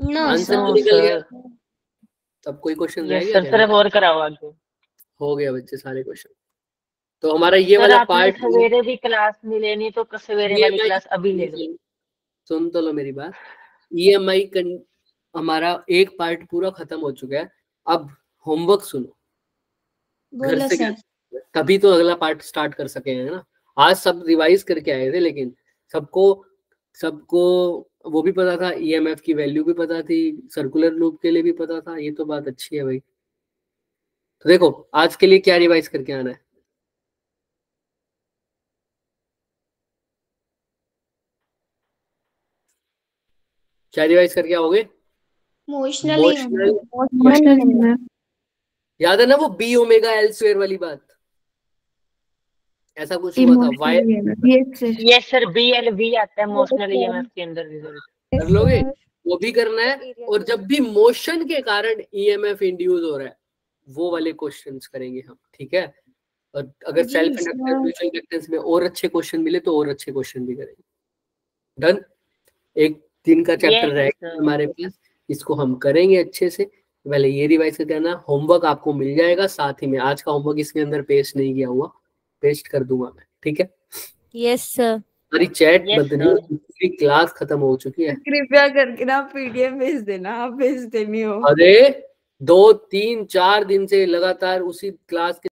नो आंसर तो निकल गया। तब कोई क्वेश्चन रह गया सर? सिर्फ़ और कराओ आगे हो गया बच्चे सारे क्वेश्चन तो हमारा ये वाला पार्ट सवेरे भी क्लास नहीं लेनी तो सवेरे वाली क्लास अभी ले लो। सुन तो लो मेरी बात। ईएमआई हमारा एक पार्ट पूरा खत्म हो चुका है। अब होमवर्क सुनो। घर से तभी तो अगला पार्ट स्टार्ट कर सके हैं ना। आज सब रिवाइज करके आए थे लेकिन सबको सबको वो भी पता था ईएमएफ की वैल्यू भी पता थी सर्कुलर लूप के लिए भी पता था ये तो बात अच्छी है भाई। तो देखो आज के लिए क्या रिवाइज करके आना है? क्या रिवाइज करके आओगे? याद है ना वो बी ओमेगा एल स्क्वायर वाली बात? ऐसा कुछ हुआ था? Why yes sir yes sir B L V आता है इमोशनल ईएमएफ के अंदर रिज़ल्ट कर लोगे? वो भी करना है और जब भी मोशन के कारण ईएमएफ इंड्यूस हो रहा है वो वाले क्वेश्चंस करेंगे हम ठीक है? और अगर सेल्फ. इंडक्टेंस म्यूचुअल इंडक्टेंस में और अच्छे क्वेश्चन मिले तो और अच्छे क्वेश्चन भी करेंगे। डन एक दिन का चैप्टर रहेगा हमारे पास इसको हम करेंगे अच्छे से। पहले ये रिवाइज करके आना होमवर्क आपको मिल जाएगा साथ ही में आज का होमवर्क इसके अंदर पेश नहीं किया हुआ। पेस्ट कर दूँगा मैं ठीक है? यस सर हमारी चैट Yes, बदली क्लास खत्म हो चुकी है। कृपया करके ना पीडीएफ भेज देना आप भेज देनी हो। अरे दो तीन चार दिन से लगातार उसी क्लास के